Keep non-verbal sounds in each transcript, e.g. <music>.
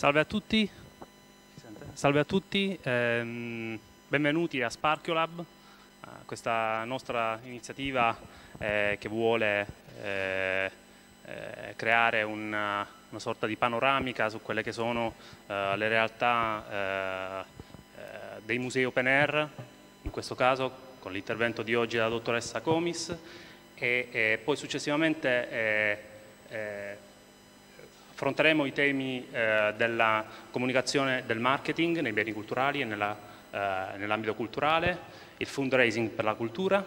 Salve a tutti, Salve a tutti. Ehm, benvenuti a Sparkiolab, questa nostra iniziativa eh, che vuole eh, eh, creare una, una, sorta di panoramica su quelle che sono eh, le realtà eh, eh, dei musei open air, in questo caso con l'intervento di oggi della dottoressa Comis e, e poi successivamente affronteremo i temi eh, della comunicazione del marketing nei beni culturali e eh, nell'ambito culturale, il fundraising per la cultura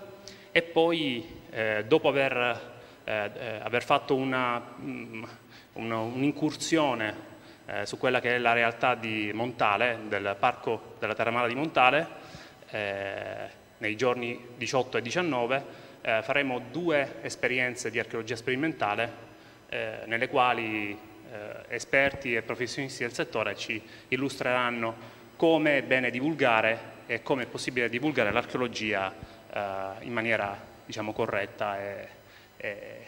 e poi eh, dopo aver, eh, eh, aver, fatto mm, un'incursione un su quella che è la realtà di Montale, del parco della Terramara di Montale, nei giorni 18 e 19 faremo due esperienze di archeologia sperimentale nelle quali eh, esperti e professionisti del settore ci illustreranno come è bene divulgare e come è possibile divulgare l'archeologia eh, in maniera diciamo, corretta e, e,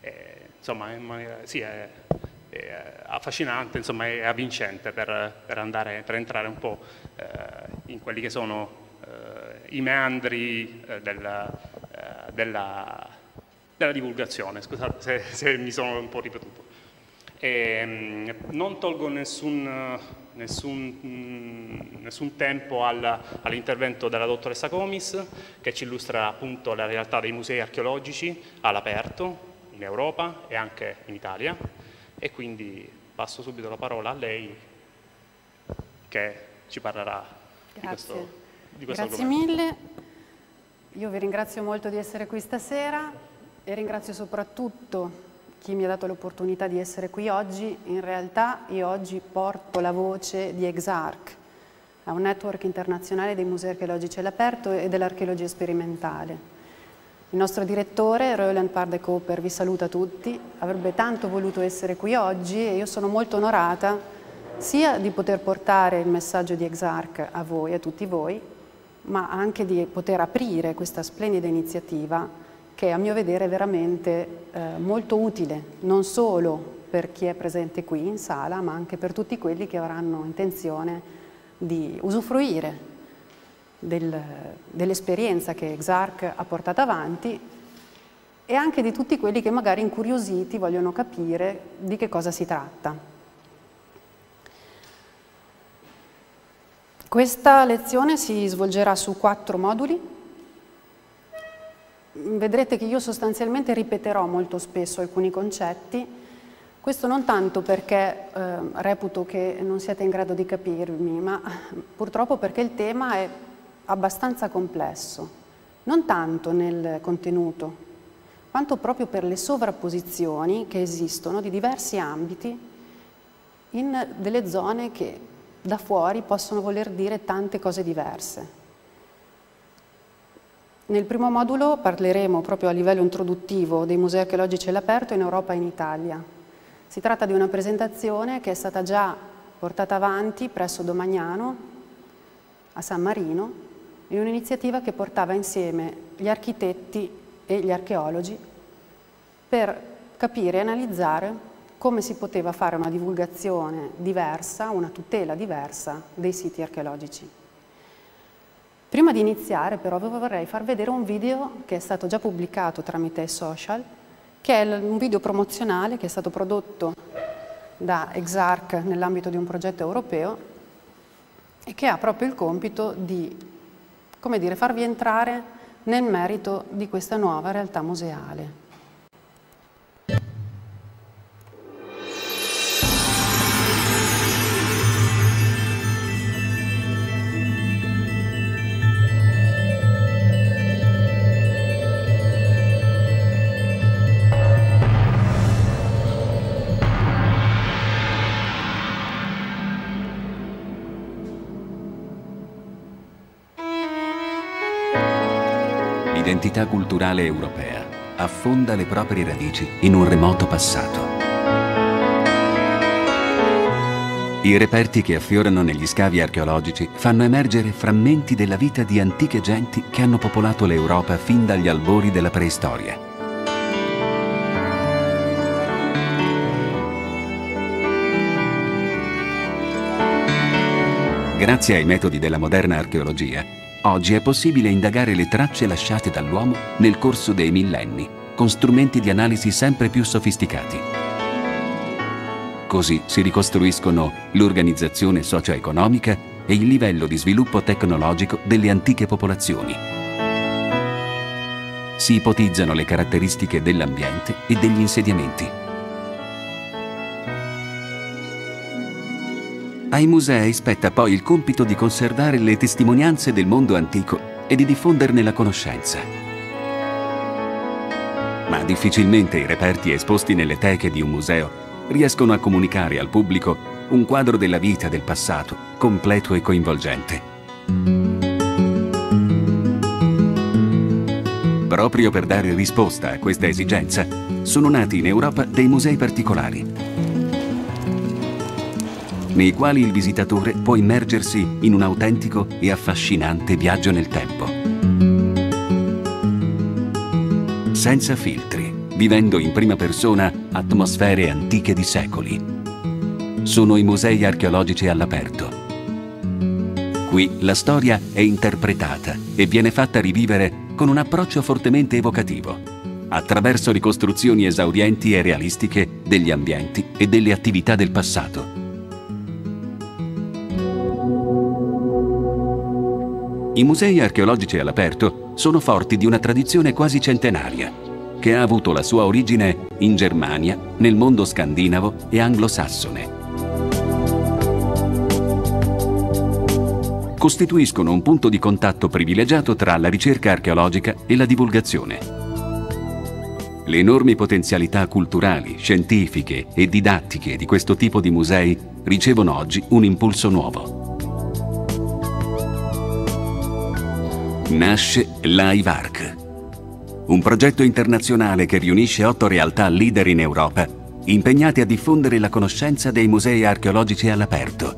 e insomma, in maniera, sì, è, è affascinante insomma, e avvincente per, per, andare, per entrare un po' eh, in quelli che sono eh, i meandri eh, della, eh, della, della, divulgazione. Scusate se, se mi sono un po' ripetuto. E, ehm, non tolgo nessun, nessun, nessun tempo al, all'intervento della dottoressa Comis che ci illustra appunto la realtà dei musei archeologici all'aperto in Europa e anche in Italia e quindi passo subito la parola a lei che ci parlerà Grazie. di questo, di questo Grazie argomento. mille, io vi ringrazio molto di essere qui stasera e ringrazio soprattutto chi mi ha dato l'opportunità di essere qui oggi. In realtà io oggi porto la voce di EXARC, a un network internazionale dei musei archeologici all'aperto e dell'archeologia sperimentale. Il nostro direttore, Roland Parde Cooper, vi saluta tutti, avrebbe tanto voluto essere qui oggi e io sono molto onorata sia di poter portare il messaggio di EXARC a voi, a tutti voi, ma anche di poter aprire questa splendida iniziativa che a mio vedere è veramente eh, molto utile, non solo per chi è presente qui in sala, ma anche per tutti quelli che avranno intenzione di usufruire del, dell'esperienza che Exarch ha portato avanti e anche di tutti quelli che magari incuriositi vogliono capire di che cosa si tratta. Questa lezione si svolgerà su quattro moduli vedrete che io sostanzialmente ripeterò molto spesso alcuni concetti, questo non tanto perché eh, reputo che non siete in grado di capirmi, ma purtroppo perché il tema è abbastanza complesso, non tanto nel contenuto, quanto proprio per le sovrapposizioni che esistono di diversi ambiti in delle zone che da fuori possono voler dire tante cose diverse. Nel primo modulo parleremo proprio a livello introduttivo dei musei archeologici all'aperto in Europa e in Italia. Si tratta di una presentazione che è stata già portata avanti presso Domagnano, a San Marino, in un'iniziativa che portava insieme gli architetti e gli archeologi per capire e analizzare come si poteva fare una divulgazione diversa, una tutela diversa dei siti archeologici. Prima di iniziare però vi vorrei far vedere un video che è stato già pubblicato tramite i social, che è un video promozionale che è stato prodotto da Exarch nell'ambito di un progetto europeo e che ha proprio il compito di dire, farvi entrare nel merito di questa nuova realtà museale. L'identità culturale europea affonda le proprie radici in un remoto passato. I reperti che affiorano negli scavi archeologici fanno emergere frammenti della vita di antiche genti che hanno popolato l'Europa fin dagli albori della preistoria. Grazie ai metodi della moderna archeologia, oggi è possibile indagare le tracce lasciate dall'uomo nel corso dei millenni, con strumenti di analisi sempre più sofisticati. Così si ricostruiscono l'organizzazione socio-economica e il livello di sviluppo tecnologico delle antiche popolazioni. Si ipotizzano le caratteristiche dell'ambiente e degli insediamenti. Ai musei spetta poi il compito di conservare le testimonianze del mondo antico e di diffonderne la conoscenza. Ma difficilmente i reperti esposti nelle teche di un museo riescono a comunicare al pubblico un quadro della vita del passato completo e coinvolgente. Proprio per dare risposta a questa esigenza, sono nati in Europa dei musei particolari, nei quali il visitatore può immergersi in un autentico e affascinante viaggio nel tempo. Senza filtri, vivendo in prima persona atmosfere antiche di secoli. Sono i musei archeologici all'aperto. Qui la storia è interpretata e viene fatta rivivere con un approccio fortemente evocativo, attraverso ricostruzioni esaurienti e realistiche degli ambienti e delle attività del passato. I musei archeologici all'aperto sono forti di una tradizione quasi centenaria, che ha avuto la sua origine in Germania, nel mondo scandinavo e anglosassone. Costituiscono un punto di contatto privilegiato tra la ricerca archeologica e la divulgazione. Le enormi potenzialità culturali, scientifiche e didattiche di questo tipo di musei ricevono oggi un impulso nuovo. Nasce l'AIVARC, un progetto internazionale che riunisce otto realtà leader in Europa, impegnate a diffondere la conoscenza dei musei archeologici all'aperto,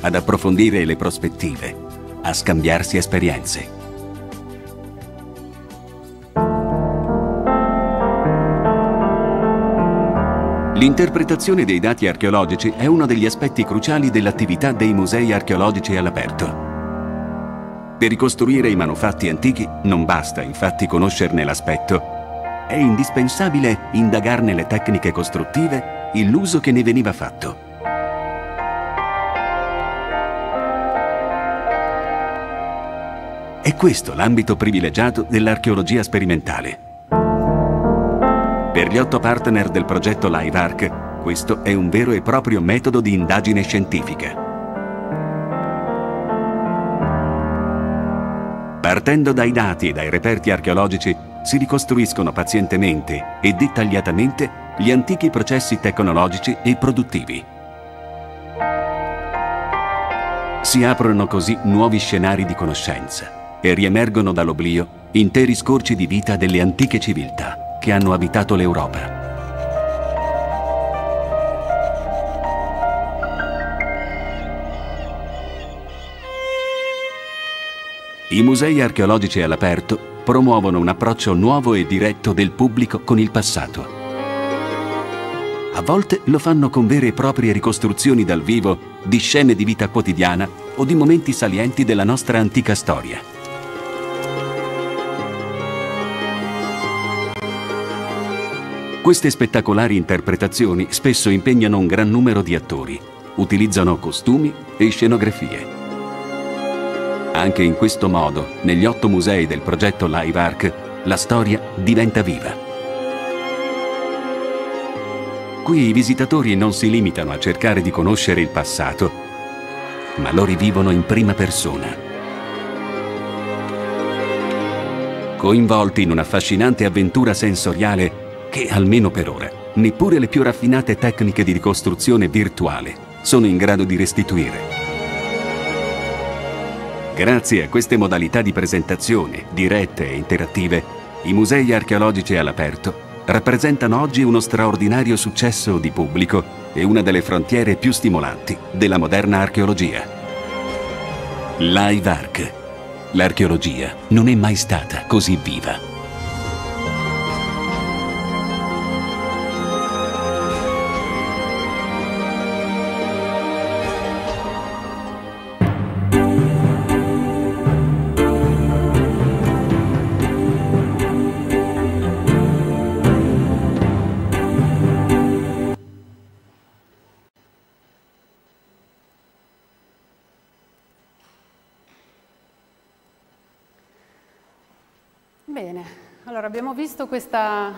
ad approfondire le prospettive, a scambiarsi esperienze. L'interpretazione dei dati archeologici è uno degli aspetti cruciali dell'attività dei musei archeologici all'aperto. Per ricostruire i manufatti antichi non basta infatti conoscerne l'aspetto. È indispensabile indagarne le tecniche costruttive e l'uso che ne veniva fatto. È questo l'ambito privilegiato dell'archeologia sperimentale. Per gli otto partner del progetto LiveArc, questo è un vero e proprio metodo di indagine scientifica. Partendo dai dati e dai reperti archeologici, si ricostruiscono pazientemente e dettagliatamente gli antichi processi tecnologici e produttivi. Si aprono così nuovi scenari di conoscenza e riemergono dall'oblio interi scorci di vita delle antiche civiltà che hanno abitato l'Europa. I musei archeologici all'aperto promuovono un approccio nuovo e diretto del pubblico con il passato. A volte lo fanno con vere e proprie ricostruzioni dal vivo di scene di vita quotidiana o di momenti salienti della nostra antica storia. Queste spettacolari interpretazioni spesso impegnano un gran numero di attori, utilizzano costumi e scenografie. Anche in questo modo, negli otto musei del progetto Live Arc, la storia diventa viva. Qui i visitatori non si limitano a cercare di conoscere il passato, ma lo rivivono in prima persona. Coinvolti in un'affascinante avventura sensoriale che, almeno per ora, neppure le più raffinate tecniche di ricostruzione virtuale sono in grado di restituire. Grazie a queste modalità di presentazione, dirette e interattive, i musei archeologici all'aperto rappresentano oggi uno straordinario successo di pubblico e una delle frontiere più stimolanti della moderna archeologia. Live Arc. L'archeologia non è mai stata così viva. Allora abbiamo visto questa,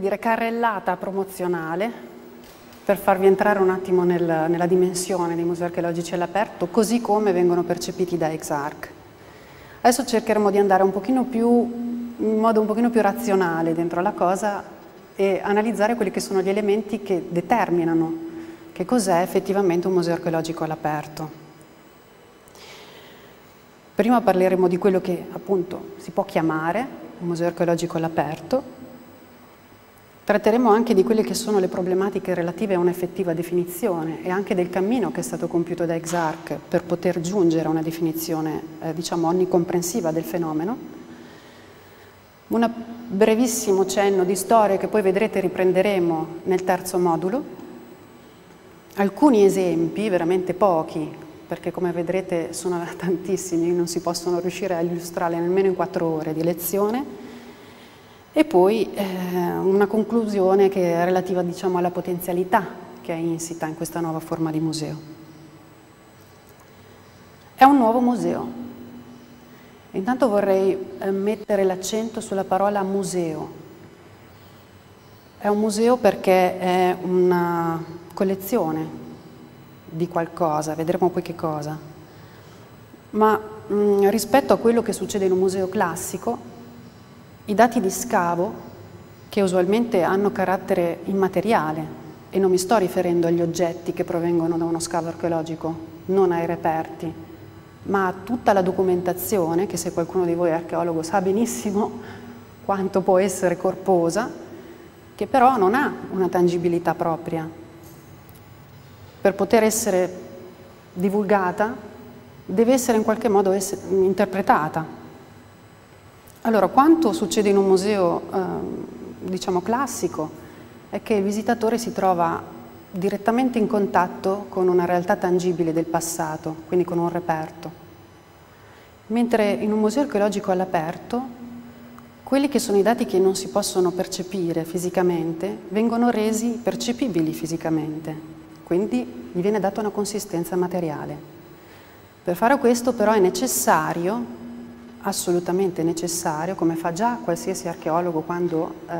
dire, carrellata promozionale per farvi entrare un attimo nel, nella dimensione dei musei archeologici all'aperto, così come vengono percepiti da Exarch. Adesso cercheremo di andare più, in modo un pochino più razionale dentro la cosa e analizzare quelli che sono gli elementi che determinano che cos'è effettivamente un museo archeologico all'aperto. Prima parleremo di quello che appunto si può chiamare un museo archeologico all'aperto, tratteremo anche di quelle che sono le problematiche relative a un'effettiva definizione e anche del cammino che è stato compiuto da Exarch per poter giungere a una definizione eh, diciamo onnicomprensiva del fenomeno. Un brevissimo cenno di storia che poi vedrete riprenderemo nel terzo modulo, alcuni esempi, veramente pochi, perché come vedrete sono <laughs> tantissimi, non si possono riuscire a illustrarli nemmeno in quattro ore di lezione, e poi eh, una conclusione che è relativa diciamo, alla potenzialità che è insita in questa nuova forma di museo. È un nuovo museo. Intanto vorrei eh, mettere l'accento sulla parola museo. È un museo perché è una collezione di qualcosa, vedremo poi che cosa. Ma mh, mm, rispetto a quello che succede in un museo classico, i dati di scavo, che usualmente hanno carattere immateriale, e non mi sto riferendo agli oggetti che provengono da uno scavo archeologico, non ai reperti, ma a tutta la documentazione, che se qualcuno di voi è archeologo sa benissimo quanto può essere corposa, che però non ha una tangibilità propria, per poter essere divulgata deve essere in qualche modo interpretata. Allora, quanto succede in un museo, eh, diciamo, classico, è che il visitatore si trova direttamente in contatto con una realtà tangibile del passato, quindi con un reperto. Mentre in un museo archeologico all'aperto, quelli che sono i dati che non si possono percepire fisicamente vengono resi percepibili fisicamente quindi gli viene data una consistenza materiale. Per fare questo però è necessario, assolutamente necessario, come fa già qualsiasi archeologo quando eh,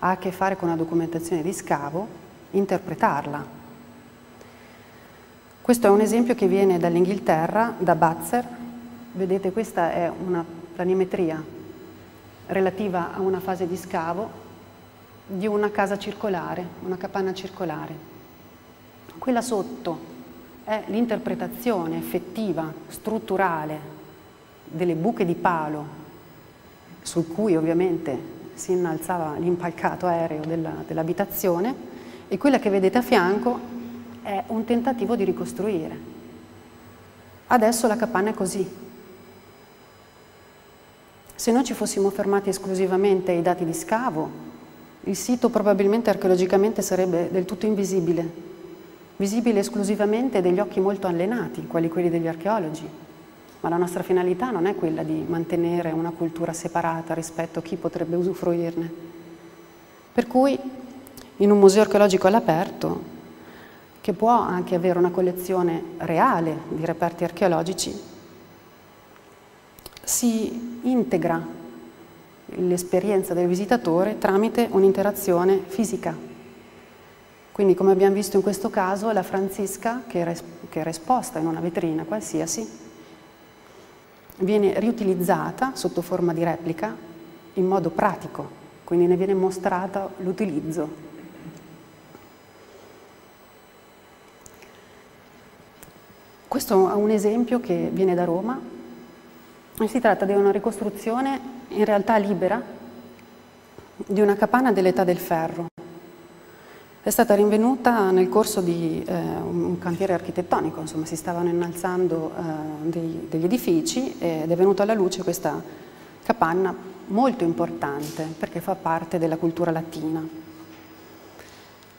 ha a che fare con una documentazione di scavo, interpretarla. Questo è un esempio che viene dall'Inghilterra, da Batzer. Vedete, questa è una planimetria relativa a una fase di scavo di una casa circolare, una capanna circolare. Quella sotto è l'interpretazione effettiva, strutturale delle buche di palo su cui ovviamente si innalzava l'impalcato aereo dell'abitazione e quella che vedete a fianco è un tentativo di ricostruire. Adesso la capanna è così. Se noi ci fossimo fermati esclusivamente ai dati di scavo, il sito probabilmente archeologicamente sarebbe del tutto invisibile visibile esclusivamente degli occhi molto allenati, quali quelli degli archeologi. Ma la nostra finalità non è quella di mantenere una cultura separata rispetto a chi potrebbe usufruirne. Per cui in un museo archeologico all'aperto, che può anche avere una collezione reale di reperti archeologici, si integra l'esperienza del visitatore tramite un'interazione fisica quindi come abbiamo visto in questo caso la Francisca, che era, che era esposta in una vetrina qualsiasi, viene riutilizzata sotto forma di replica in modo pratico, quindi ne viene mostrato l'utilizzo. Questo è un esempio che viene da Roma. Si tratta di una ricostruzione in realtà libera di una capanna dell'età del ferro è stata rinvenuta nel corso di eh, un cantiere architettonico, insomma si stavano innalzando eh, dei, degli edifici ed è venuta alla luce questa capanna molto importante perché fa parte della cultura latina.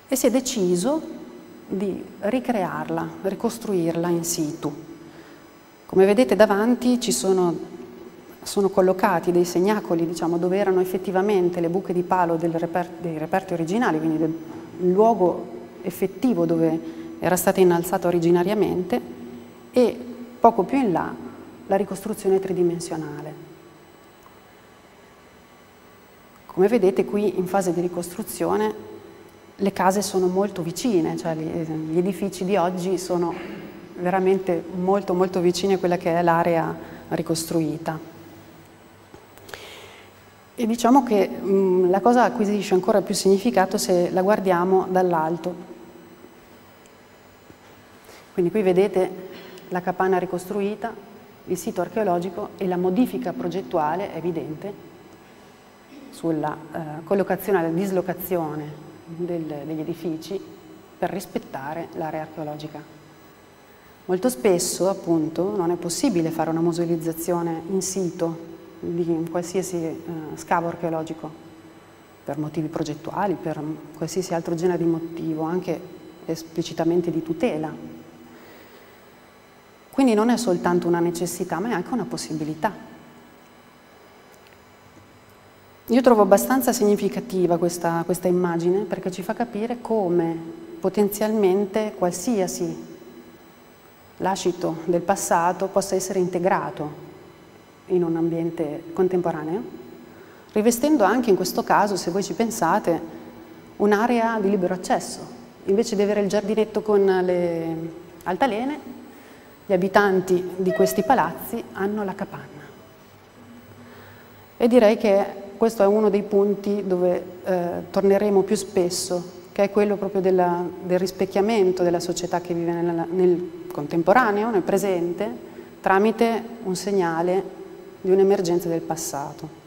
E si è deciso di ricrearla, ricostruirla in situ. Come vedete davanti ci sono, sono collocati dei segnacoli diciamo, dove erano effettivamente le buche di palo reper dei reperti originali, quindi del, luogo effettivo dove era stata innalzata originariamente e poco più in là la ricostruzione tridimensionale. Come vedete qui in fase di ricostruzione le case sono molto vicine, cioè gli edifici di oggi sono veramente molto molto vicini a quella che è l'area ricostruita. E diciamo che mh, la cosa acquisisce ancora più significato se la guardiamo dall'alto. Quindi qui vedete la capanna ricostruita, il sito archeologico e la modifica progettuale evidente sulla eh, collocazione e la dislocazione del, degli edifici per rispettare l'area archeologica. Molto spesso, appunto, non è possibile fare una musealizzazione in sito di qualsiasi eh, scavo archeologico per motivi progettuali, per qualsiasi altro genere di motivo, anche esplicitamente di tutela. Quindi non è soltanto una necessità, ma è anche una possibilità. Io trovo abbastanza significativa questa, questa immagine perché ci fa capire come potenzialmente qualsiasi lascito del passato possa essere integrato in un ambiente contemporaneo, rivestendo anche in questo caso, se voi ci pensate, un'area di libero accesso. Invece di avere il giardinetto con le altalene, gli abitanti di questi palazzi hanno la capanna. E direi che questo è uno dei punti dove eh, torneremo più spesso, che è quello proprio della, del rispecchiamento della società che vive nel, nel contemporaneo, nel presente, tramite un segnale di un'emergenza del passato.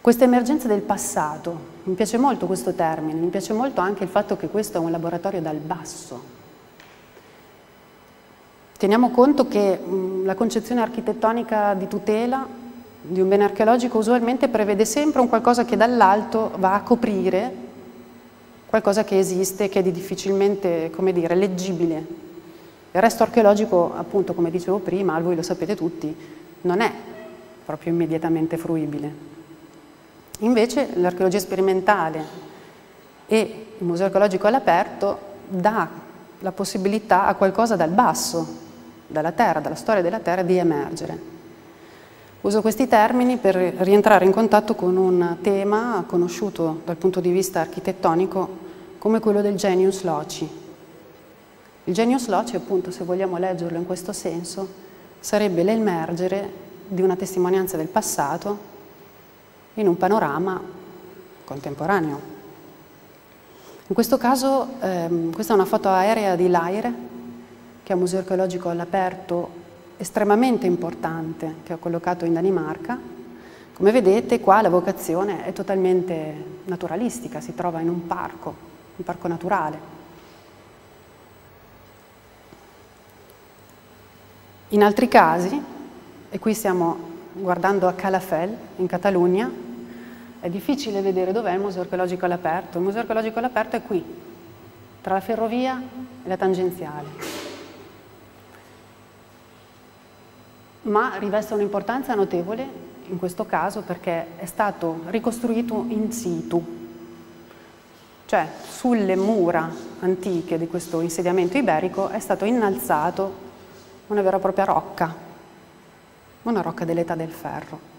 Questa emergenza del passato, mi piace molto questo termine, mi piace molto anche il fatto che questo è un laboratorio dal basso. Teniamo conto che mh, la concezione architettonica di tutela di un bene archeologico usualmente prevede sempre un qualcosa che dall'alto va a coprire qualcosa che esiste, che è di difficilmente, come dire, leggibile. Il resto archeologico, appunto, come dicevo prima, voi lo sapete tutti, non è proprio immediatamente fruibile. Invece l'archeologia sperimentale e il museo archeologico all'aperto dà la possibilità a qualcosa dal basso, dalla terra, dalla storia della terra, di emergere. Uso questi termini per rientrare in contatto con un tema conosciuto dal punto di vista architettonico come quello del genius loci. Il genius loci, appunto, se vogliamo leggerlo in questo senso, sarebbe l'emergere di una testimonianza del passato in un panorama contemporaneo. In questo caso, ehm, questa è una foto aerea di Laire, che è un museo archeologico all'aperto estremamente importante che ho collocato in Danimarca. Come vedete qua la vocazione è totalmente naturalistica, si trova in un parco, un parco naturale. In altri casi, e qui stiamo guardando a Calafell, in Catalogna, è difficile vedere dov'è il museo archeologico all'aperto. Il museo archeologico all'aperto è qui, tra la ferrovia e la tangenziale. ma riveste un'importanza notevole in questo caso perché è stato ricostruito in situ, cioè sulle mura antiche di questo insediamento iberico è stato innalzato una vera e propria rocca, una rocca dell'età del ferro.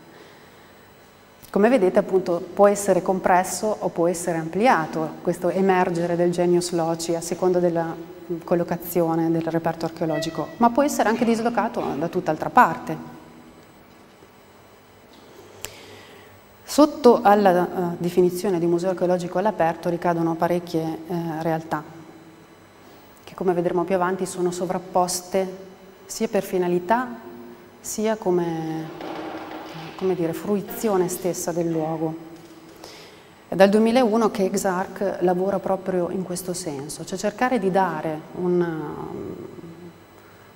Come vedete appunto può essere compresso o può essere ampliato questo emergere del genius loci a seconda della collocazione del reperto archeologico, ma può essere anche dislocato da tutt'altra parte. Sotto alla uh, definizione di museo archeologico all'aperto ricadono parecchie uh, realtà, che come vedremo più avanti sono sovrapposte sia per finalità sia come, come dire, fruizione stessa del luogo. È dal 2001 che Exarch lavora proprio in questo senso, cioè cercare di dare una,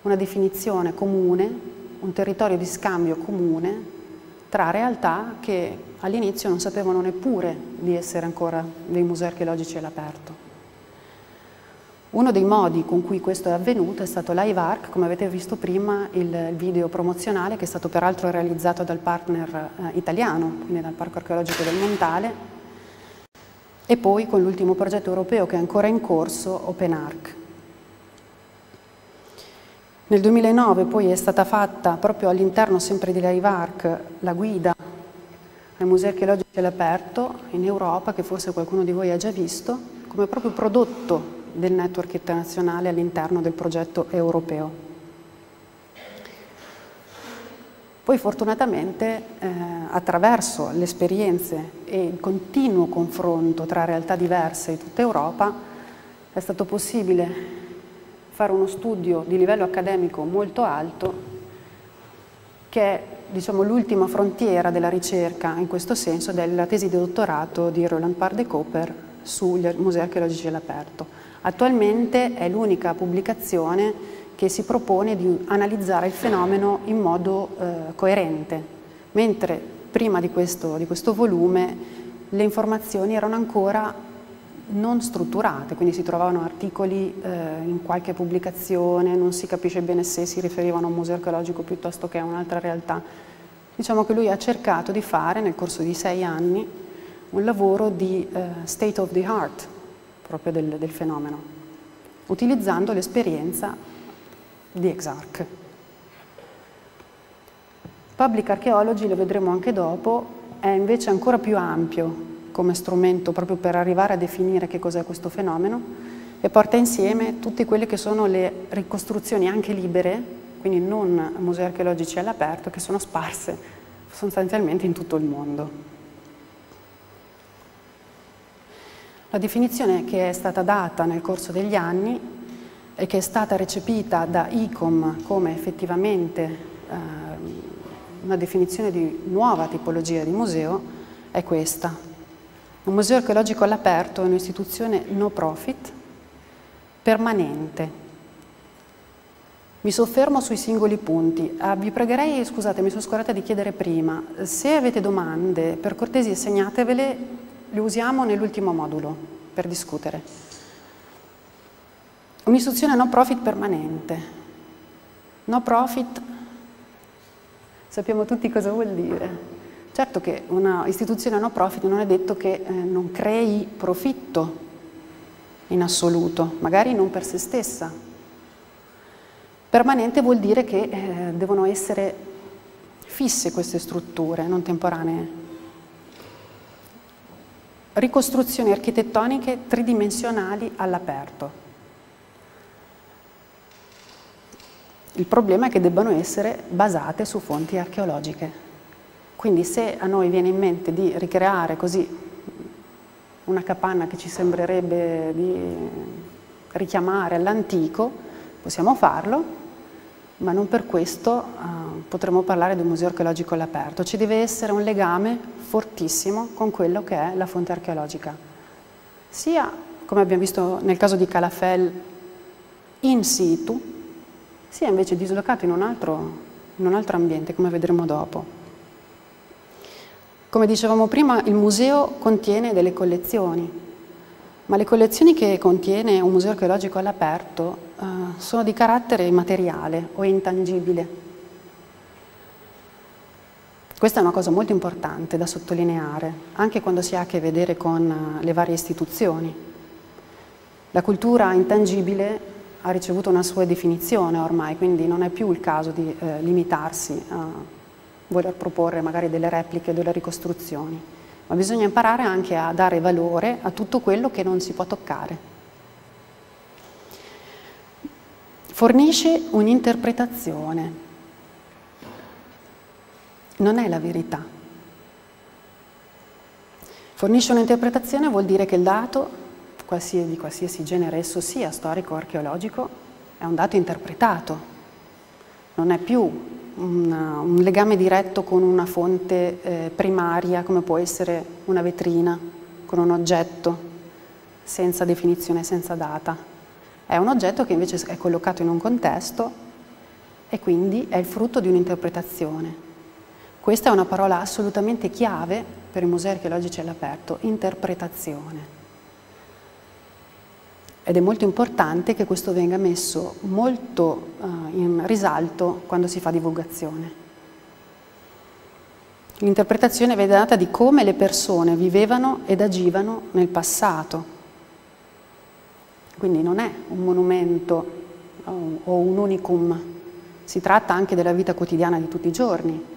una definizione comune, un territorio di scambio comune tra realtà che all'inizio non sapevano neppure di essere ancora dei musei archeologici all'aperto. Uno dei modi con cui questo è avvenuto è stato l'IVARC, come avete visto prima il video promozionale che è stato peraltro realizzato dal partner eh, italiano, quindi dal Parco Archeologico del Montale, e poi con l'ultimo progetto europeo che è ancora in corso, OpenArc. Nel 2009 poi è stata fatta proprio all'interno sempre di LiveArc la guida ai musei archeologici all'aperto in Europa, che forse qualcuno di voi ha già visto, come proprio prodotto del network internazionale all'interno del progetto europeo. Poi fortunatamente eh, attraverso le esperienze e il continuo confronto tra realtà diverse di tutta Europa è stato possibile fare uno studio di livello accademico molto alto che è diciamo, l'ultima frontiera della ricerca in questo senso della tesi di dottorato di Roland Parde Cooper sugli musei archeologici all'aperto. Attualmente è l'unica pubblicazione che si propone di analizzare il fenomeno in modo eh, coerente, mentre prima di questo, di questo volume le informazioni erano ancora non strutturate, quindi si trovavano articoli eh, in qualche pubblicazione, non si capisce bene se si riferivano a un museo archeologico piuttosto che a un'altra realtà. Diciamo che lui ha cercato di fare nel corso di sei anni un lavoro di eh, state of the art proprio del, del fenomeno, utilizzando l'esperienza di Exarch. Public Archaeology, lo vedremo anche dopo, è invece ancora più ampio come strumento proprio per arrivare a definire che cos'è questo fenomeno e porta insieme tutte quelle che sono le ricostruzioni anche libere, quindi non musei archeologici all'aperto, che sono sparse sostanzialmente in tutto il mondo. La definizione che è stata data nel corso degli anni e che è stata recepita da ICOM come effettivamente eh, una definizione di nuova tipologia di museo è questa. Un museo archeologico all'aperto è un'istituzione no profit permanente. Mi soffermo sui singoli punti. Ah, vi pregherei, scusate, mi sono scordata di chiedere prima, se avete domande, per cortesia segnatevele, le usiamo nell'ultimo modulo per discutere. Un'istituzione no profit permanente. No profit, sappiamo tutti cosa vuol dire. Certo che una istituzione no profit non è detto che eh, non crei profitto in assoluto, magari non per se stessa. Permanente vuol dire che eh, devono essere fisse queste strutture, non temporanee. Ricostruzioni architettoniche tridimensionali all'aperto. Il problema è che debbano essere basate su fonti archeologiche. Quindi se a noi viene in mente di ricreare così una capanna che ci sembrerebbe di richiamare all'antico, possiamo farlo, ma non per questo uh, potremmo parlare di un museo archeologico all'aperto. Ci deve essere un legame fortissimo con quello che è la fonte archeologica. Sia, come abbiamo visto nel caso di Calafel, in situ, sia invece dislocato in un altro, in un altro ambiente, come vedremo dopo. Come dicevamo prima, il museo contiene delle collezioni, ma le collezioni che contiene un museo archeologico all'aperto eh, sono di carattere immateriale o intangibile. Questa è una cosa molto importante da sottolineare, anche quando si ha a che vedere con eh, le varie istituzioni. La cultura intangibile ha ricevuto una sua definizione ormai, quindi non è più il caso di eh, limitarsi a voler proporre magari delle repliche, delle ricostruzioni, ma bisogna imparare anche a dare valore a tutto quello che non si può toccare. Fornisce un'interpretazione, non è la verità. Fornisce un'interpretazione vuol dire che il dato, di qualsiasi genere esso sia, storico o archeologico, è un dato interpretato, non è più una, un legame diretto con una fonte eh, primaria come può essere una vetrina, con un oggetto senza definizione, senza data. È un oggetto che invece è collocato in un contesto e quindi è il frutto di un'interpretazione. Questa è una parola assolutamente chiave per i musei archeologici all'aperto, interpretazione ed è molto importante che questo venga messo molto uh, in risalto quando si fa divulgazione. L'interpretazione viene data di come le persone vivevano ed agivano nel passato. Quindi non è un monumento o un unicum, si tratta anche della vita quotidiana di tutti i giorni.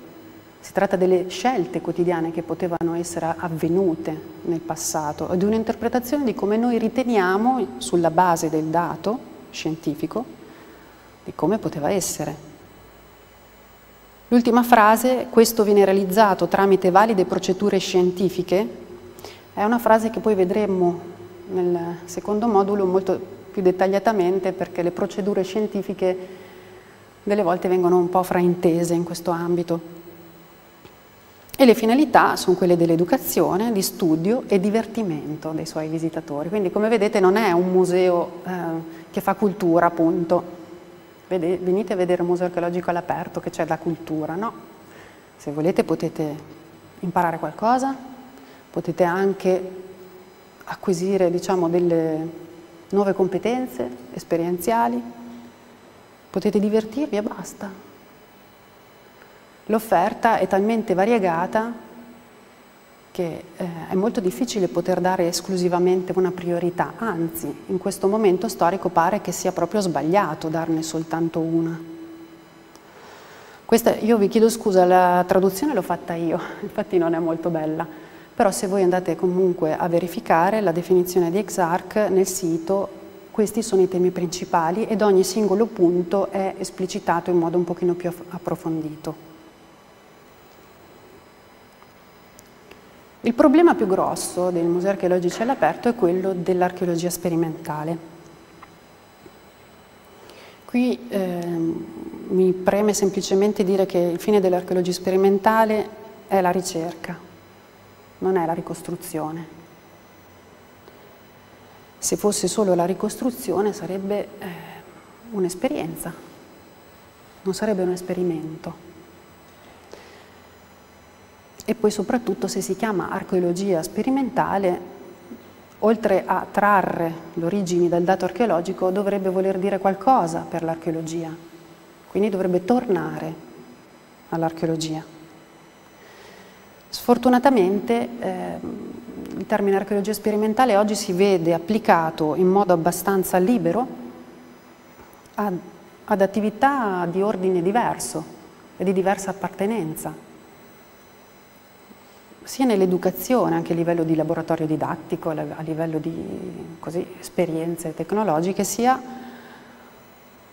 Si tratta delle scelte quotidiane che potevano essere avvenute nel passato di un'interpretazione di come noi riteniamo, sulla base del dato scientifico, di come poteva essere. L'ultima frase, questo viene realizzato tramite valide procedure scientifiche, è una frase che poi vedremo nel secondo modulo molto più dettagliatamente perché le procedure scientifiche delle volte vengono un po' fraintese in questo ambito. E le finalità sono quelle dell'educazione, di studio e divertimento dei suoi visitatori. Quindi come vedete non è un museo eh, che fa cultura, appunto, Vede, venite a vedere il museo archeologico all'aperto che c'è da cultura, no? Se volete potete imparare qualcosa, potete anche acquisire diciamo, delle nuove competenze esperienziali, potete divertirvi e basta. L'offerta è talmente variegata che eh, è molto difficile poter dare esclusivamente una priorità, anzi in questo momento storico pare che sia proprio sbagliato darne soltanto una. Questa, io vi chiedo scusa, la traduzione l'ho fatta io, <laughs> infatti non è molto bella, però se voi andate comunque a verificare la definizione di Exarch nel sito, questi sono i temi principali ed ogni singolo punto è esplicitato in modo un pochino più approfondito. Il problema più grosso dei musei archeologici all'aperto è quello dell'archeologia sperimentale. Qui eh, mi preme semplicemente dire che il fine dell'archeologia sperimentale è la ricerca, non è la ricostruzione. Se fosse solo la ricostruzione sarebbe eh, un'esperienza, non sarebbe un esperimento e poi soprattutto se si chiama archeologia sperimentale, oltre a trarre le origini dal dato archeologico, dovrebbe voler dire qualcosa per l'archeologia, quindi dovrebbe tornare all'archeologia. Sfortunatamente eh, il termine archeologia sperimentale oggi si vede applicato in modo abbastanza libero ad, ad attività di ordine diverso e di diversa appartenenza sia nell'educazione, anche a livello di laboratorio didattico, a livello di così, esperienze tecnologiche, sia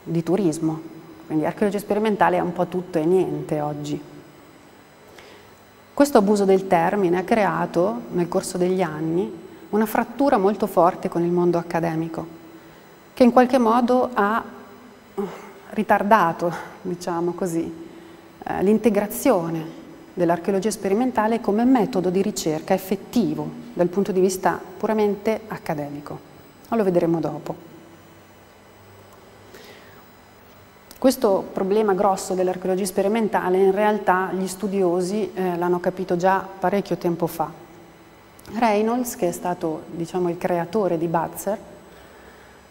di turismo. Quindi archeologia sperimentale è un po' tutto e niente oggi. Questo abuso del termine ha creato, nel corso degli anni, una frattura molto forte con il mondo accademico, che in qualche modo ha ritardato, diciamo così, eh, l'integrazione dell'archeologia sperimentale come metodo di ricerca effettivo dal punto di vista puramente accademico. Ma lo vedremo dopo. Questo problema grosso dell'archeologia sperimentale in realtà gli studiosi eh, l'hanno capito già parecchio tempo fa. Reynolds, che è stato diciamo, il creatore di Butzer,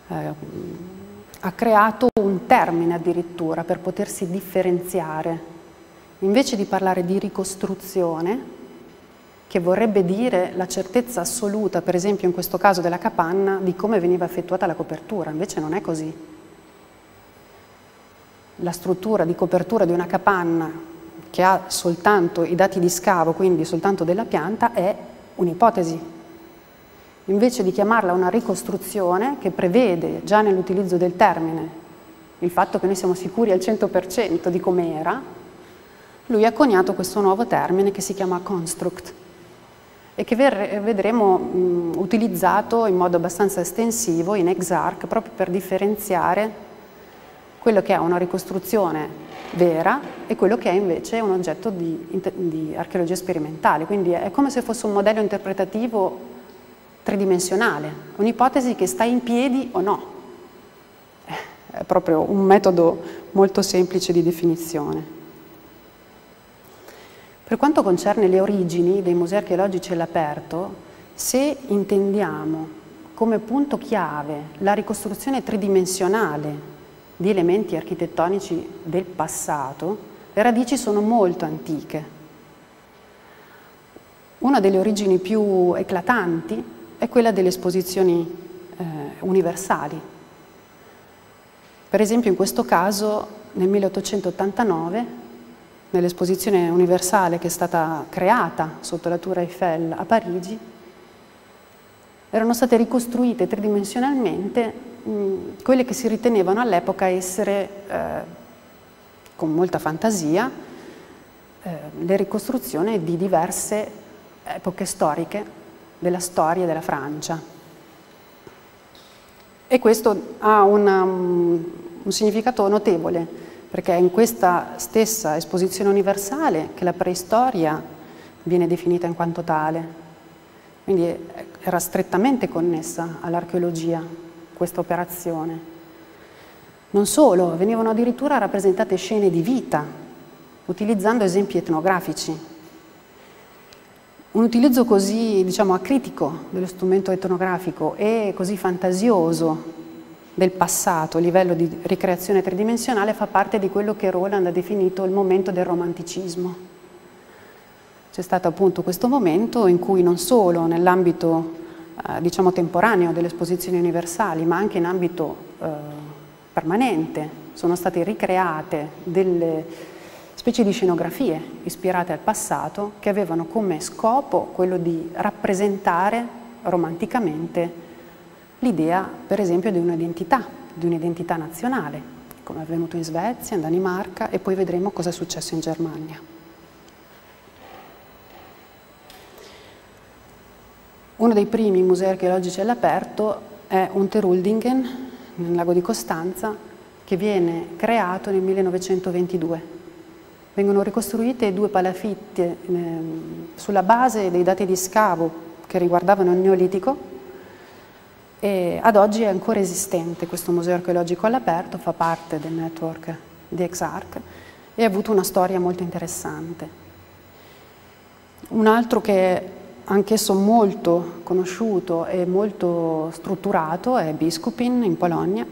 eh, ha creato un termine addirittura per potersi differenziare invece di parlare di ricostruzione, che vorrebbe dire la certezza assoluta, per esempio in questo caso della capanna, di come veniva effettuata la copertura, invece non è così. La struttura di copertura di una capanna che ha soltanto i dati di scavo, quindi soltanto della pianta, è un'ipotesi. Invece di chiamarla una ricostruzione, che prevede già nell'utilizzo del termine il fatto che noi siamo sicuri al 100% di come era, lui ha coniato questo nuovo termine che si chiama construct e che vedremo mh, utilizzato in modo abbastanza estensivo in Exarch proprio per differenziare quello che è una ricostruzione vera e quello che è invece un oggetto di, di archeologia sperimentale. Quindi è come se fosse un modello interpretativo tridimensionale, un'ipotesi che sta in piedi o no. <laughs> È proprio un metodo molto semplice di definizione. Per quanto concerne le origini dei musei archeologici all'aperto, se intendiamo come punto chiave la ricostruzione tridimensionale di elementi architettonici del passato, le radici sono molto antiche. Una delle origini più eclatanti è quella delle esposizioni eh, universali. Per esempio in questo caso nel 1889 nell'esposizione universale che è stata creata sotto la Tour Eiffel a Parigi, erano state ricostruite tridimensionalmente mh, quelle che si ritenevano all'epoca essere, eh, con molta fantasia, eh, le ricostruzioni di diverse epoche storiche della storia della Francia. E questo ha una, un significato notevole, perché è in questa stessa esposizione universale che la preistoria viene definita in quanto tale. Quindi era strettamente connessa all'archeologia questa operazione. Non solo, venivano addirittura rappresentate scene di vita, utilizzando esempi etnografici. Un utilizzo così, diciamo, acritico dello strumento etnografico e così fantasioso del passato livello di ricreazione tridimensionale fa parte di quello che Roland ha definito il momento del romanticismo. C'è stato appunto questo momento in cui non solo nell'ambito eh, diciamo temporaneo delle esposizioni universali, ma anche in ambito eh, permanente sono state ricreate delle specie di scenografie ispirate al passato che avevano come scopo quello di rappresentare romanticamente l'idea, per esempio, di un'identità, di un'identità nazionale, come è avvenuto in Svezia, in Danimarca e poi vedremo cosa è successo in Germania. Uno dei primi musei archeologici all'aperto è Unteruldingen, nel lago di Costanza, che viene creato nel 1922. Vengono ricostruite due palafitte eh, sulla base dei dati di scavo che riguardavano il Neolitico e ad oggi è ancora esistente questo museo archeologico all'aperto, fa parte del network di EXARC e ha avuto una storia molto interessante. Un altro che è anch'esso molto conosciuto e molto strutturato è Biskupin in Polonia.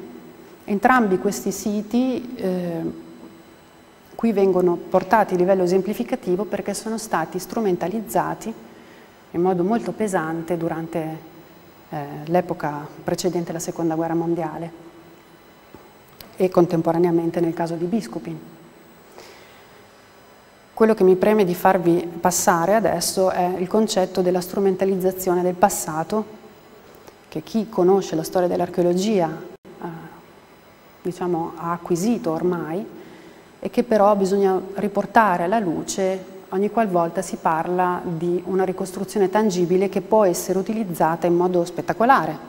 Entrambi questi siti eh, qui vengono portati a livello esemplificativo perché sono stati strumentalizzati in modo molto pesante durante l'epoca precedente la seconda guerra mondiale e contemporaneamente nel caso di Biskupin. Quello che mi preme di farvi passare adesso è il concetto della strumentalizzazione del passato, che chi conosce la storia dell'archeologia eh, diciamo, ha acquisito ormai e che però bisogna riportare alla luce ogni qualvolta si parla di una ricostruzione tangibile che può essere utilizzata in modo spettacolare.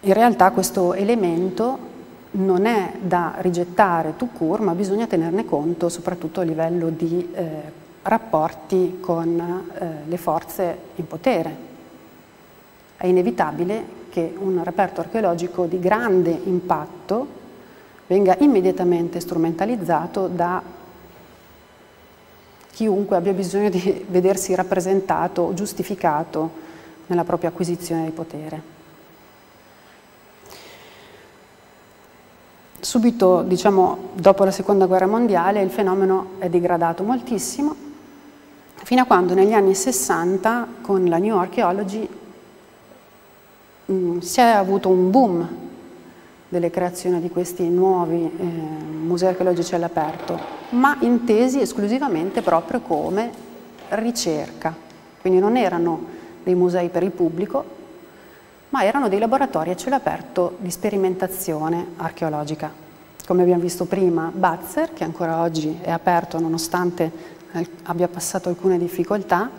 In realtà questo elemento non è da rigettare tout court, ma bisogna tenerne conto soprattutto a livello di eh, rapporti con eh, le forze in potere. È inevitabile che un reperto archeologico di grande impatto venga immediatamente strumentalizzato da chiunque abbia bisogno di <laughs> vedersi rappresentato o giustificato nella propria acquisizione di potere. Subito, diciamo, dopo la seconda guerra mondiale il fenomeno è degradato moltissimo, fino a quando negli anni 60 con la New Archaeology mh, mm, si è avuto un boom delle creazioni di questi nuovi eh, musei archeologici all'aperto, ma intesi esclusivamente proprio come ricerca. Quindi non erano dei musei per il pubblico, ma erano dei laboratori a cielo aperto di sperimentazione archeologica. Come abbiamo visto prima, Batzer, che ancora oggi è aperto nonostante eh, abbia passato alcune difficoltà,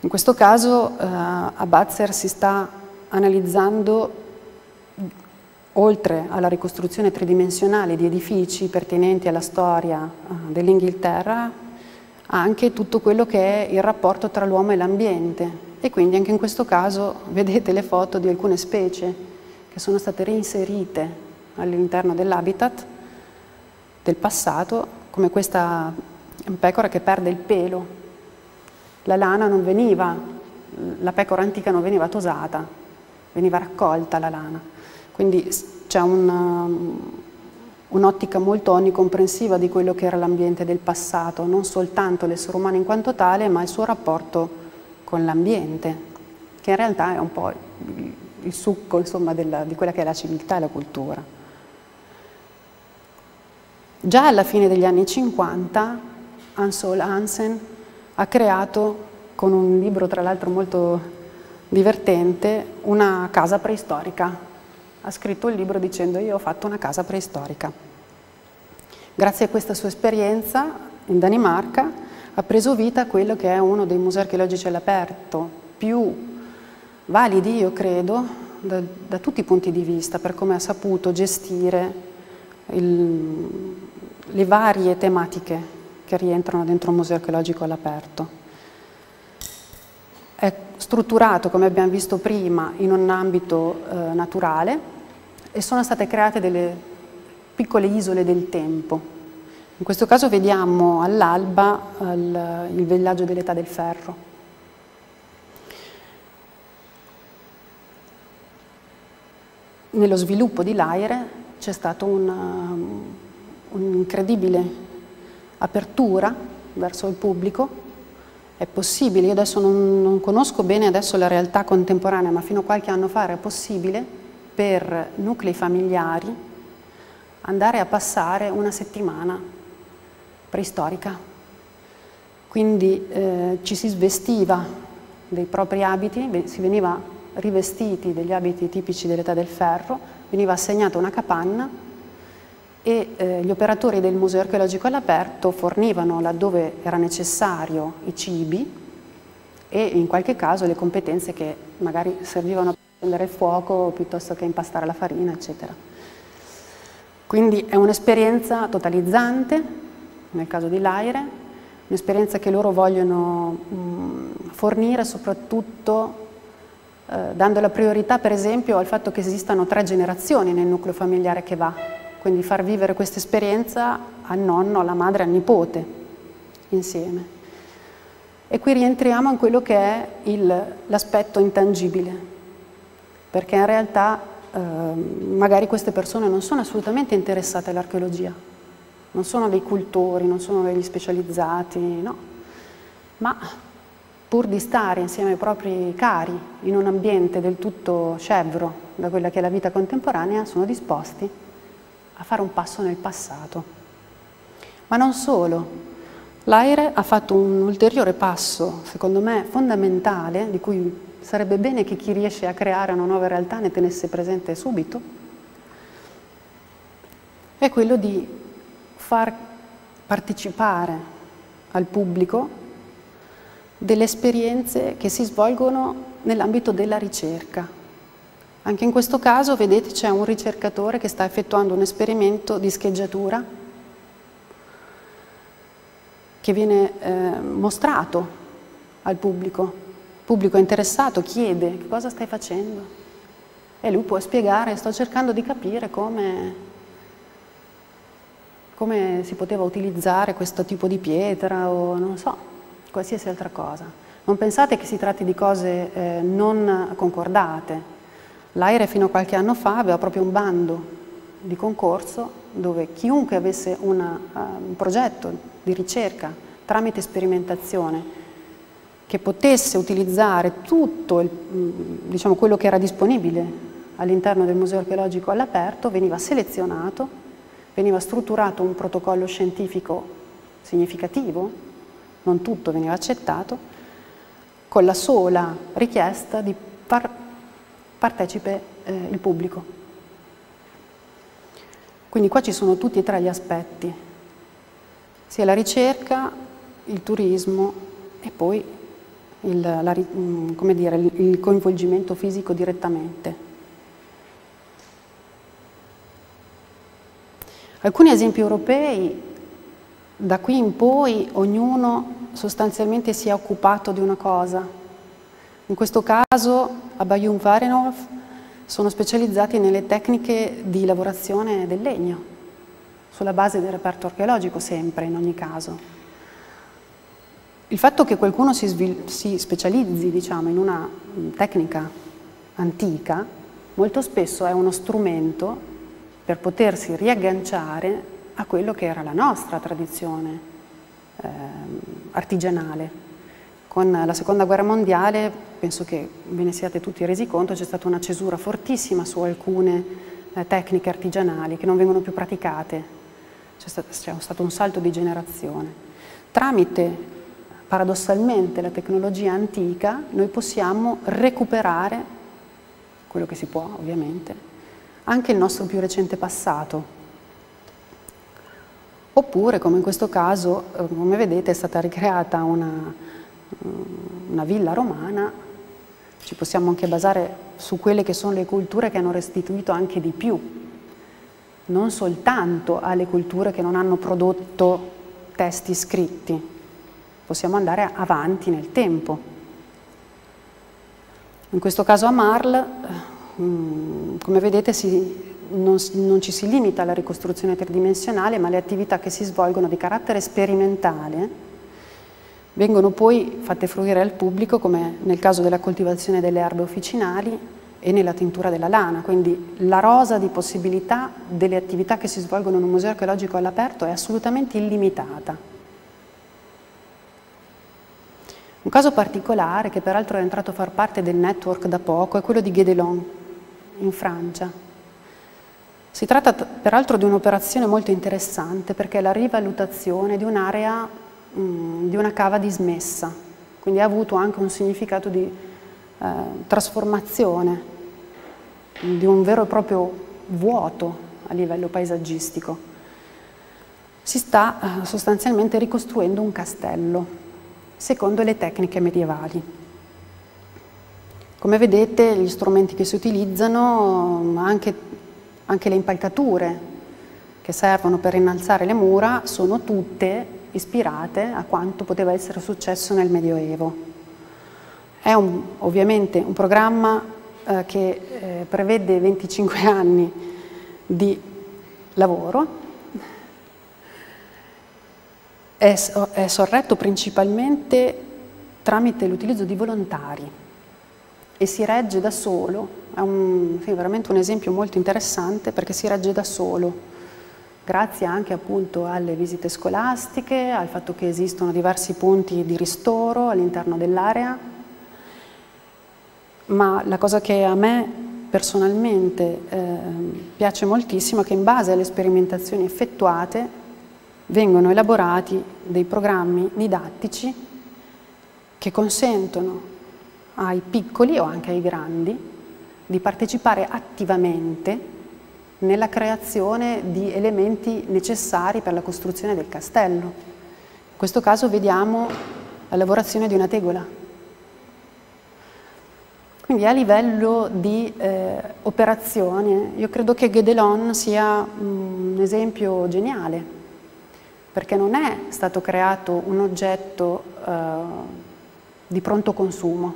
in questo caso eh, a Batzer si sta analizzando oltre alla ricostruzione tridimensionale di edifici pertinenti alla storia eh, dell'Inghilterra, anche tutto quello che è il rapporto tra l'uomo e l'ambiente. E quindi anche in questo caso <laughs> vedete le foto di alcune specie che sono state reinserite all'interno dell'habitat del passato, come questa pecora che perde il pelo. La lana non veniva, la pecora antica non veniva tosata, veniva raccolta la lana. Quindi c'è um, un'ottica molto onnicomprensiva di quello che era l'ambiente del passato, non soltanto l'essere umano in quanto tale, ma il suo rapporto con l'ambiente, che in realtà è un po' il succo insomma, della, di quella che è la civiltà e la cultura. Già alla fine degli anni 50 Ansel Hansen ha creato, con un libro tra l'altro molto divertente, una casa preistorica. Ha scritto il libro dicendo io ho fatto una casa preistorica. Grazie a questa sua esperienza in Danimarca ha preso vita quello che è uno dei musei archeologici all'aperto più validi, io credo, da, da, tutti i punti di vista, per come ha saputo gestire il, le varie tematiche che rientrano dentro un museo archeologico all'aperto. È strutturato, come abbiamo visto prima, in un ambito eh, naturale e sono state create delle piccole isole del tempo. In questo caso vediamo all'alba il, il villaggio dell'età del ferro. Nello sviluppo di Laire c'è stata un'incredibile un apertura verso il pubblico. È possibile, io adesso non, non conosco bene adesso la realtà contemporanea, ma fino a qualche anno fa era possibile per nuclei familiari andare a passare una settimana preistorica. Quindi eh, ci si svestiva dei propri abiti, si veniva rivestiti degli abiti tipici dell'età del ferro, veniva assegnata una capanna e eh, gli operatori del Museo archeologico all'aperto fornivano laddove era necessario i cibi e in qualche caso le competenze che magari servivano a prendere il fuoco piuttosto che impastare la farina, eccetera. Quindi è un'esperienza totalizzante, nel caso di Laire, un'esperienza che loro vogliono mh, fornire soprattutto eh, dando la priorità per esempio al fatto che esistano tre generazioni nel nucleo familiare che va, quindi far vivere questa esperienza al nonno, alla madre, al nipote insieme. E qui rientriamo in quello che è l'aspetto intangibile, perché in realtà eh, magari queste persone non sono assolutamente interessate all'archeologia, non sono dei cultori, non sono degli specializzati, no, ma pur di stare insieme ai propri cari in un ambiente del tutto scevro da quella che è la vita contemporanea, sono disposti a fare un passo nel passato. Ma non solo, l'AIRE ha fatto un ulteriore passo, secondo me fondamentale, di cui sarebbe bene che chi riesce a creare una nuova realtà ne tenesse presente subito, è quello di far partecipare al pubblico delle esperienze che si svolgono nell'ambito della ricerca, anche in questo caso, vedete, c'è un ricercatore che sta effettuando un esperimento di scheggiatura che viene eh, mostrato al pubblico. Pubblico interessato, chiede che cosa stai facendo e lui può spiegare, sto cercando di capire come, come si poteva utilizzare questo tipo di pietra o non so, qualsiasi altra cosa. Non pensate che si tratti di cose eh, non concordate, L'AIRE fino a qualche anno fa aveva proprio un bando di concorso dove chiunque avesse una, uh, un progetto di ricerca tramite sperimentazione che potesse utilizzare tutto il, mm, diciamo, quello che era disponibile all'interno del Museo archeologico all'aperto veniva selezionato, veniva strutturato un protocollo scientifico significativo, non tutto veniva accettato, con la sola richiesta di far partecipe eh, il pubblico. Quindi qua ci sono tutti e tre gli aspetti, sia la ricerca, il turismo e poi il, la, mm, dire, il coinvolgimento fisico direttamente. Alcuni esempi europei, da qui in poi ognuno sostanzialmente si è occupato di una cosa, in questo caso a Bayum Varenov sono specializzati nelle tecniche di lavorazione del legno, sulla base del reperto archeologico sempre in ogni caso. Il fatto che qualcuno si, si specializzi diciamo, in una tecnica antica molto spesso è uno strumento per potersi riagganciare a quello che era la nostra tradizione eh, artigianale. Con la seconda guerra mondiale, penso che ve ne siate tutti resi conto, c'è stata una cesura fortissima su alcune eh, tecniche artigianali che non vengono più praticate. c'è stato un salto di generazione. Tramite paradossalmente la tecnologia antica noi possiamo recuperare, quello che si può ovviamente, anche il nostro più recente passato. Oppure, come in questo caso, eh, come vedete, è stata ricreata una, una villa romana, ci possiamo anche basare su quelle che sono le culture che hanno restituito anche di più, non soltanto alle culture che non hanno prodotto testi scritti, possiamo andare avanti nel tempo. In questo caso a Marl, mm, come vedete, si, non, non, ci si limita alla ricostruzione tridimensionale, ma le attività che si svolgono di carattere sperimentale vengono poi fatte fruire al pubblico, come nel caso della coltivazione delle erbe officinali e nella tintura della lana. Quindi la rosa di possibilità delle attività che si svolgono in un museo archeologico all'aperto è assolutamente illimitata. Un caso particolare, che peraltro è entrato a far parte del network da poco, è quello di Guédelon, in Francia. Si tratta peraltro di un'operazione molto interessante perché è la rivalutazione di un'area, di una cava dismessa, quindi ha avuto anche un significato di eh, trasformazione, di un vero e proprio vuoto a livello paesaggistico. Si sta eh, sostanzialmente ricostruendo un castello secondo le tecniche medievali. Come vedete gli strumenti che si utilizzano, anche, anche le impalcature che servono per innalzare le mura, sono tutte ispirate a quanto poteva essere successo nel Medioevo. È un, ovviamente un programma eh, che eh, prevede 25 <laughs> anni di lavoro è, è sorretto principalmente tramite l'utilizzo di volontari e si regge da solo, è un, sì, veramente un esempio molto interessante perché si regge da solo, grazie anche appunto alle visite scolastiche, al fatto che esistono diversi punti di ristoro all'interno dell'area, ma la cosa che a me personalmente eh, piace moltissimo è che in base alle sperimentazioni effettuate vengono elaborati dei programmi didattici che consentono ai piccoli o anche ai grandi di partecipare attivamente nella creazione di elementi necessari per la costruzione del castello. In questo caso vediamo la lavorazione di una tegola. Quindi a livello di eh, operazione io credo che Gedelon sia un esempio geniale perché non è stato creato un oggetto eh, di pronto consumo.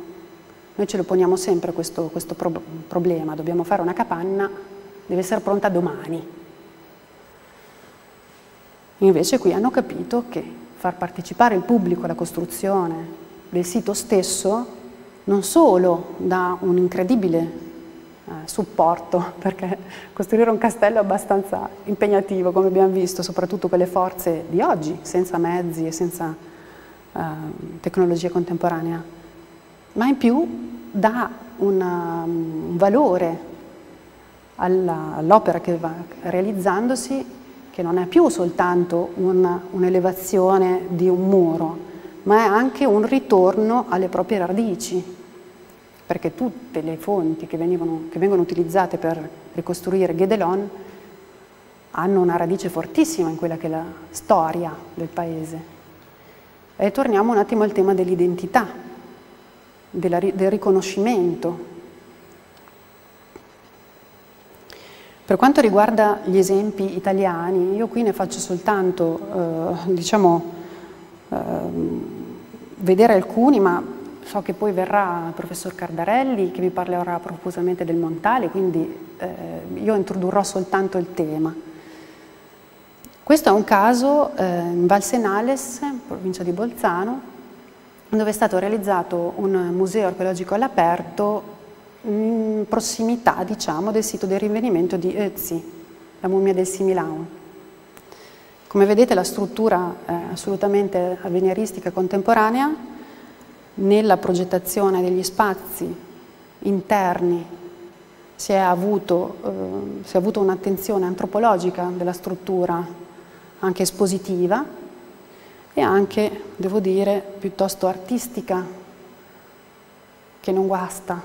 Noi ce lo poniamo sempre questo, questo pro problema, dobbiamo fare una capanna, deve essere pronta domani. Invece qui hanno capito che far partecipare il pubblico alla costruzione del sito stesso non solo dà un incredibile supporto, <laughs> perché costruire un castello è abbastanza impegnativo, come abbiamo visto, soprattutto per le forze di oggi, senza mezzi e senza eh, tecnologia contemporanea, ma in più dà una, un valore all'opera che va realizzandosi che non è più soltanto un'elevazione un di un muro, ma è anche un ritorno alle proprie radici, perché tutte le fonti che, venivano, che vengono utilizzate per ricostruire Gedelon hanno una radice fortissima in quella che è la storia del paese. E torniamo un attimo al tema dell'identità, del riconoscimento. Per quanto riguarda gli esempi italiani, io qui ne faccio soltanto, eh, diciamo, eh, vedere alcuni, ma So che poi verrà il professor Cardarelli che vi parlerà profusamente del Montale, quindi eh, io introdurrò soltanto il tema. Questo è un caso eh, in Valsenales, provincia di Bolzano, dove è stato realizzato un museo archeologico all'aperto in prossimità diciamo, del sito del rinvenimento di Ötzi, la mummia del Similaun. Come vedete la struttura è assolutamente avveniristica contemporanea, nella progettazione degli spazi interni si è avuto, eh, avuto un'attenzione antropologica della struttura anche espositiva e anche, devo dire, piuttosto artistica, che non guasta,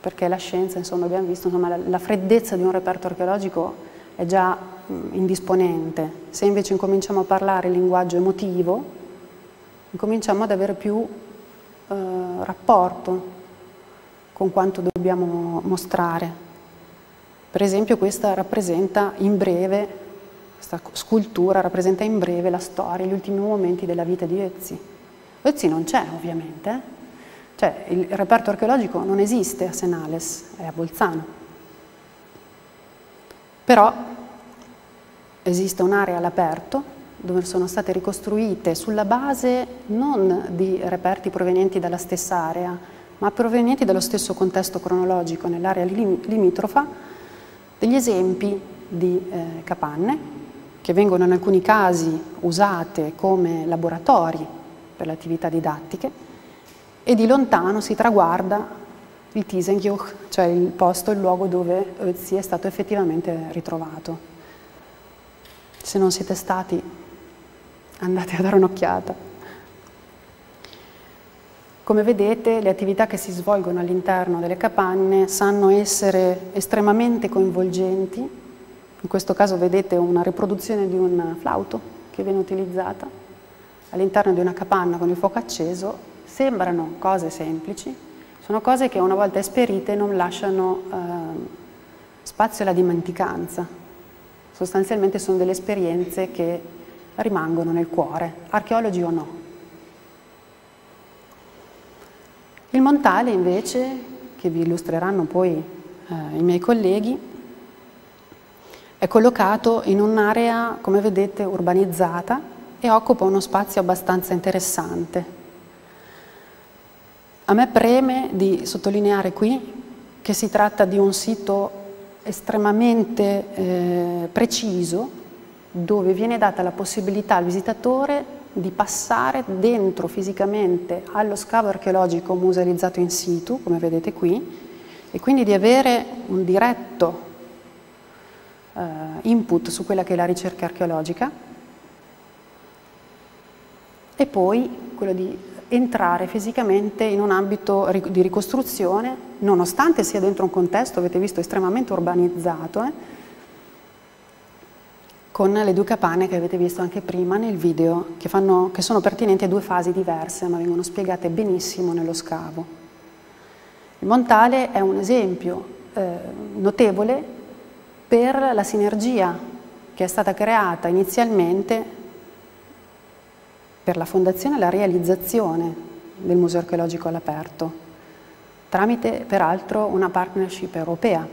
perché la scienza, insomma, abbiamo visto, insomma, la, freddezza di un reperto archeologico è già mh, indisponente. Se invece incominciamo a parlare il linguaggio emotivo, incominciamo ad avere più eh, rapporto con quanto dobbiamo mostrare. Per esempio questa rappresenta in breve questa scultura rappresenta in breve la storia, gli ultimi momenti della vita di Ötzi. Ötzi non c'è ovviamente, cioè il reperto archeologico non esiste a Senales, è a Bolzano. Però esiste un'area all'aperto dove sono state ricostruite sulla base non di reperti provenienti dalla stessa area, ma provenienti dallo stesso contesto cronologico nell'area limitrofa, degli esempi di eh, capanne che vengono in alcuni casi usate come laboratori per le attività didattiche e di lontano si traguarda il Tisenjoch, cioè il posto, il luogo dove Ötzi è stato effettivamente ritrovato. Se non siete stati, andate a dare un'occhiata. Come vedete, le attività che si svolgono all'interno delle capanne sanno essere estremamente coinvolgenti in questo caso vedete una riproduzione di un flauto che viene utilizzata all'interno di una capanna con il fuoco acceso. Sembrano cose semplici, sono cose che una volta esperite non lasciano eh, spazio alla dimenticanza. Sostanzialmente sono delle esperienze che rimangono nel cuore, archeologi o no. Il Montale invece, che vi illustreranno poi eh, i miei colleghi, è collocato in un'area, come vedete, urbanizzata e occupa uno spazio abbastanza interessante. A me preme di sottolineare qui che si tratta di un sito estremamente eh, preciso dove viene data la possibilità al visitatore di passare dentro fisicamente allo scavo archeologico musealizzato in situ, come vedete qui, e quindi di avere un diretto eh, input su quella che è la ricerca archeologica. E poi quello di entrare fisicamente in un ambito di ricostruzione, nonostante sia dentro un contesto, avete visto, estremamente urbanizzato, eh, con le due capanne che avete visto anche prima nel video, che, fanno, che sono pertinenti a due fasi diverse, ma vengono spiegate benissimo nello scavo. Il Montale è un esempio eh, notevole per la sinergia che è stata creata inizialmente per la fondazione e la realizzazione del Museo archeologico all'aperto, tramite peraltro una partnership europea.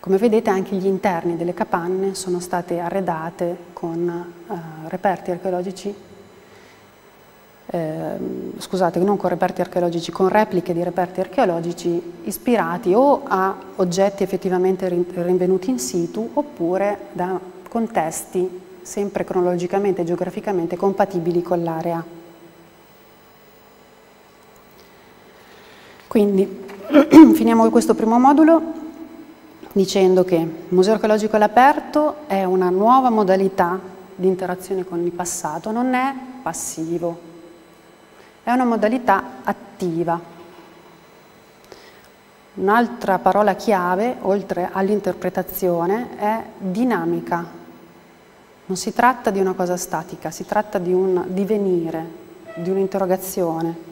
Come vedete anche gli interni delle capanne sono state arredate con eh, reperti archeologici eh, scusate, non con reperti archeologici, con repliche di reperti archeologici ispirati o a oggetti effettivamente rinvenuti in situ oppure da contesti sempre cronologicamente e geograficamente compatibili con l'area. Quindi <clears throat> finiamo questo primo modulo dicendo che il Museo archeologico all'aperto è una nuova modalità di interazione con il passato, non è passivo, è una modalità attiva. Un'altra parola chiave, oltre all'interpretazione, è dinamica. Non si tratta di una cosa statica, si tratta di un divenire, di un'interrogazione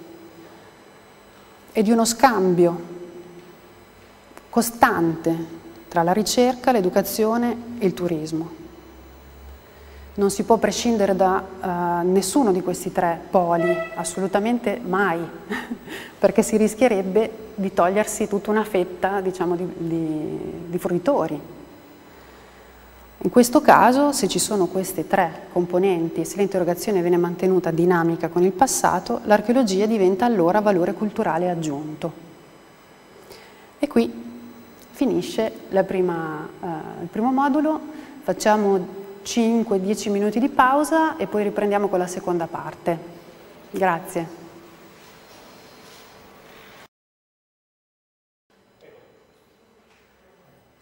e di uno scambio costante tra la ricerca, l'educazione e il turismo non si può prescindere da uh, nessuno di questi tre poli, assolutamente mai, <laughs> perché si rischierebbe di togliersi tutta una fetta diciamo, di, di, di fruitori. In questo caso, se ci sono queste tre componenti, se l'interrogazione viene mantenuta dinamica con il passato, l'archeologia diventa allora valore culturale aggiunto. E qui finisce prima, uh, il primo modulo, facciamo 5-10 minuti di pausa e poi riprendiamo con la seconda parte. Grazie.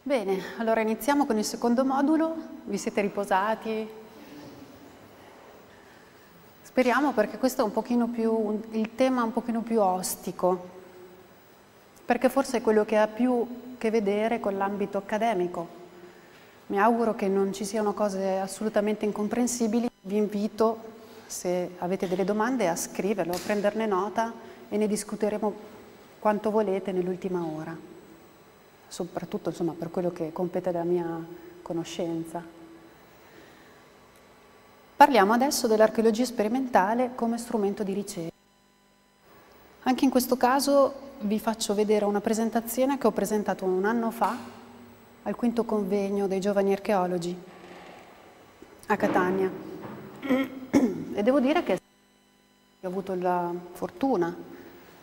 Bene, allora iniziamo con il secondo modulo. Vi siete riposati? Speriamo perché questo è un pochino più, il tema un pochino più ostico, perché forse è quello che ha più che vedere con l'ambito accademico. Mi auguro che non ci siano cose assolutamente incomprensibili. Vi invito, se avete delle domande, a scriverlo, a prenderne nota e ne discuteremo quanto volete nell'ultima ora soprattutto insomma, per quello che compete alla mia conoscenza. Parliamo adesso dell'archeologia sperimentale come strumento di ricerca. Anche in questo caso vi faccio vedere una presentazione che ho presentato un anno fa al quinto convegno dei giovani archeologi a Catania. E devo dire che ho avuto la fortuna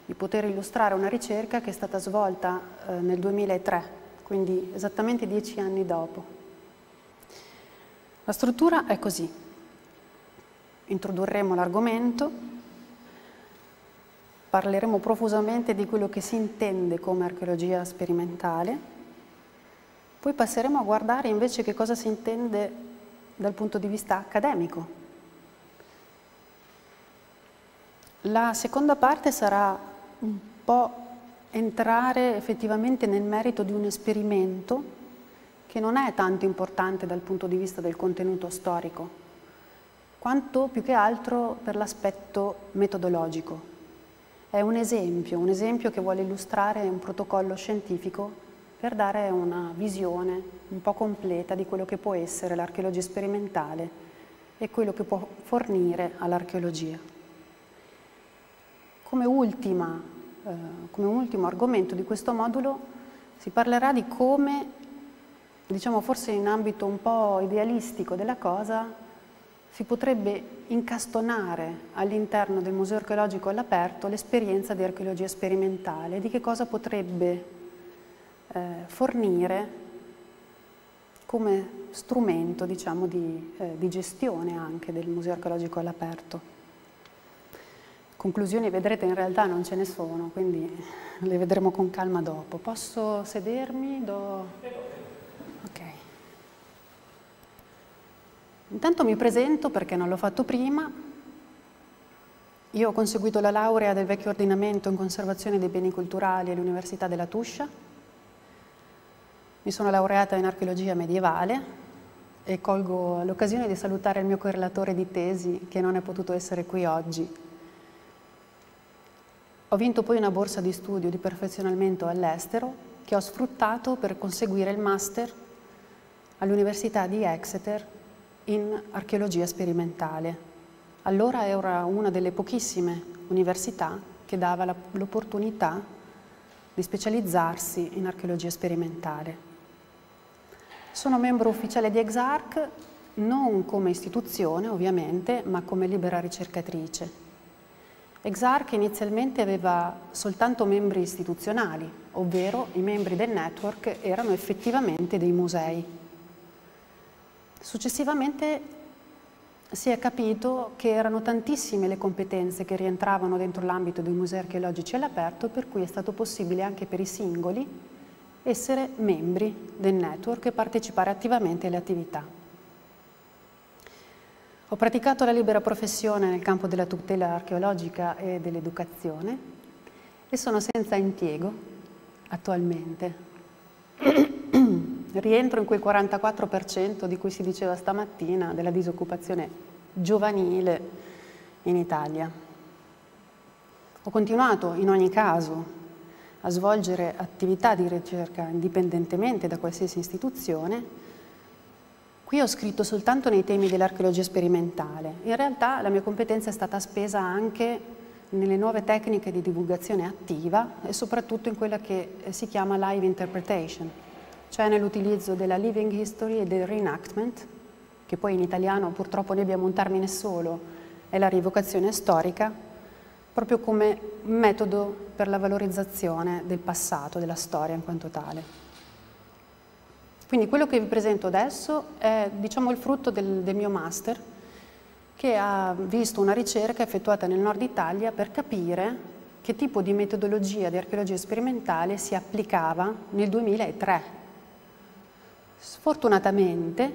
di poter illustrare una ricerca che è stata svolta eh, nel 2003, quindi esattamente dieci anni dopo. La struttura è così. Introdurremo l'argomento, parleremo profusamente di quello che si intende come archeologia sperimentale, poi passeremo a guardare invece che cosa si intende dal punto di vista accademico. La seconda parte sarà un po' entrare effettivamente nel merito di un esperimento che non è tanto importante dal punto di vista del contenuto storico, quanto più che altro per l'aspetto metodologico. È un esempio, un esempio che vuole illustrare un protocollo scientifico per dare una visione un po' completa di quello che può essere l'archeologia sperimentale e quello che può fornire all'archeologia. Come eh, come ultimo argomento di questo modulo si parlerà di come, diciamo forse in ambito un po' idealistico della cosa, si potrebbe incastonare all'interno del Museo archeologico all'aperto l'esperienza di archeologia sperimentale, di che cosa potrebbe eh, fornire come strumento diciamo, di, eh, di gestione anche del Museo archeologico all'aperto. Conclusioni vedrete in realtà non ce ne sono, quindi le vedremo con calma dopo. Posso sedermi? Do... Intanto mi presento perché non l'ho fatto prima. Io ho conseguito la laurea del vecchio ordinamento in conservazione dei beni culturali all'Università della Tuscia. Mi sono laureata in archeologia medievale e colgo l'occasione di salutare il mio correlatore di tesi che non è potuto essere qui oggi, ho vinto poi una borsa di studio di perfezionamento all'estero che ho sfruttato per conseguire il master all'Università di Exeter in archeologia sperimentale. Allora era una delle pochissime università che dava l'opportunità di specializzarsi in archeologia sperimentale. Sono membro ufficiale di EXARC non come istituzione ovviamente, ma come libera ricercatrice. Exarch inizialmente aveva soltanto membri istituzionali, ovvero i membri del network erano effettivamente dei musei. Successivamente si è capito che erano tantissime le competenze che rientravano dentro l'ambito dei musei archeologici all'aperto, per cui è stato possibile anche per i singoli essere membri del network e partecipare attivamente alle attività. Ho praticato la libera professione nel campo della tutela archeologica e dell'educazione e sono senza impiego attualmente. Rientro in quel 44% di cui si diceva stamattina della disoccupazione giovanile in Italia. Ho continuato in ogni caso a svolgere attività di ricerca indipendentemente da qualsiasi istituzione Qui ho scritto soltanto nei temi dell'archeologia sperimentale. In realtà la mia competenza è stata spesa anche nelle nuove tecniche di divulgazione attiva e soprattutto in quella che si chiama live interpretation, cioè nell'utilizzo della living history e del reenactment, che poi in italiano purtroppo ne abbiamo un termine solo, è la rievocazione storica, proprio come metodo per la valorizzazione del passato, della storia in quanto tale. Quindi quello che vi presento adesso è diciamo, il frutto del, del mio master che ha visto una ricerca effettuata nel nord Italia per capire che tipo di metodologia di archeologia sperimentale si applicava nel 2003. Sfortunatamente,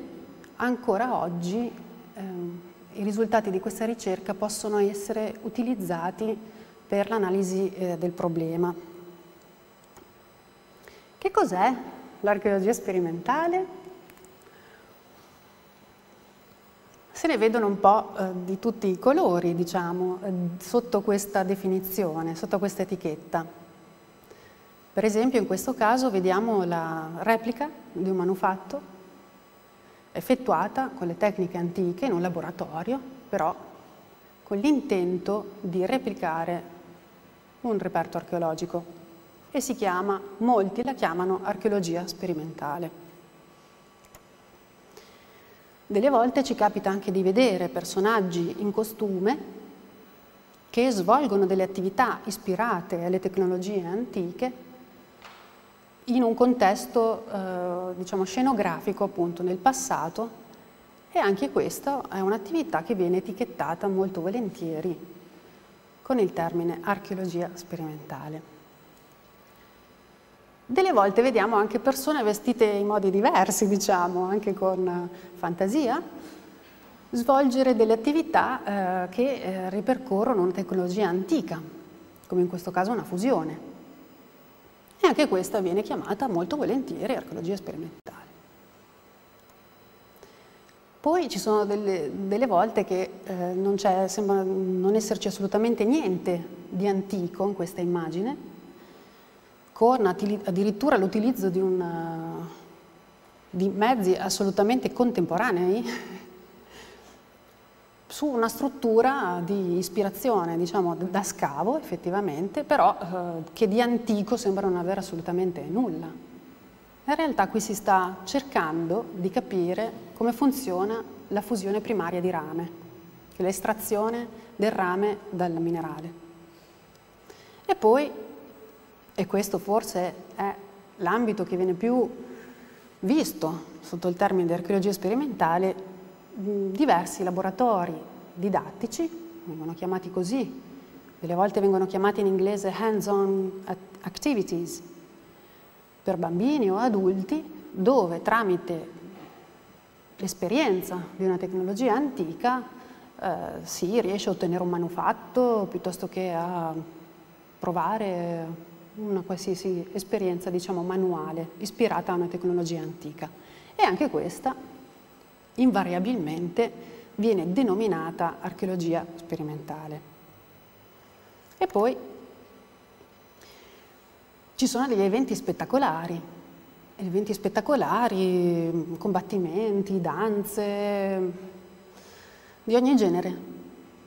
ancora oggi ehm, i risultati di questa ricerca possono essere utilizzati per l'analisi eh, del problema. Che cos'è l'archeologia sperimentale? Se ne vedono un po' eh, di tutti i colori, diciamo, eh, sotto questa definizione, sotto questa etichetta. Per esempio in questo caso vediamo la replica di un manufatto effettuata con le tecniche antiche in un laboratorio, però con l'intento di replicare un reperto archeologico e si chiama, molti la chiamano archeologia sperimentale. Delle volte ci capita anche di vedere personaggi in costume che svolgono delle attività ispirate alle tecnologie antiche in un contesto eh, diciamo, scenografico appunto nel passato e anche questa è un'attività che viene etichettata molto volentieri con il termine archeologia sperimentale. Delle volte vediamo anche persone vestite in modi diversi, diciamo, anche con fantasia, svolgere delle attività eh, che eh, ripercorrono una tecnologia antica, come in questo caso una fusione. Anche questa viene chiamata molto volentieri archeologia sperimentale. Poi ci sono delle, delle volte che eh, non sembra non esserci assolutamente niente di antico in questa immagine, con addirittura l'utilizzo di, di, mezzi assolutamente contemporanei su una struttura di ispirazione, diciamo, da scavo effettivamente, però eh, che di antico sembra non avere assolutamente nulla. In realtà qui si sta cercando di capire come funziona la fusione primaria di rame, l'estrazione del rame dal minerale. E poi e questo forse è l'ambito che viene più visto sotto il termine di archeologia sperimentale, diversi laboratori didattici, vengono chiamati così, delle volte vengono chiamati in inglese hands-on activities, per bambini o adulti, dove tramite l'esperienza di una tecnologia antica eh, si riesce a ottenere un manufatto piuttosto che a provare una qualsiasi esperienza diciamo, manuale ispirata a una tecnologia antica. E anche questa invariabilmente viene denominata archeologia sperimentale. E poi ci sono degli eventi spettacolari, eventi spettacolari, combattimenti, danze, di ogni genere,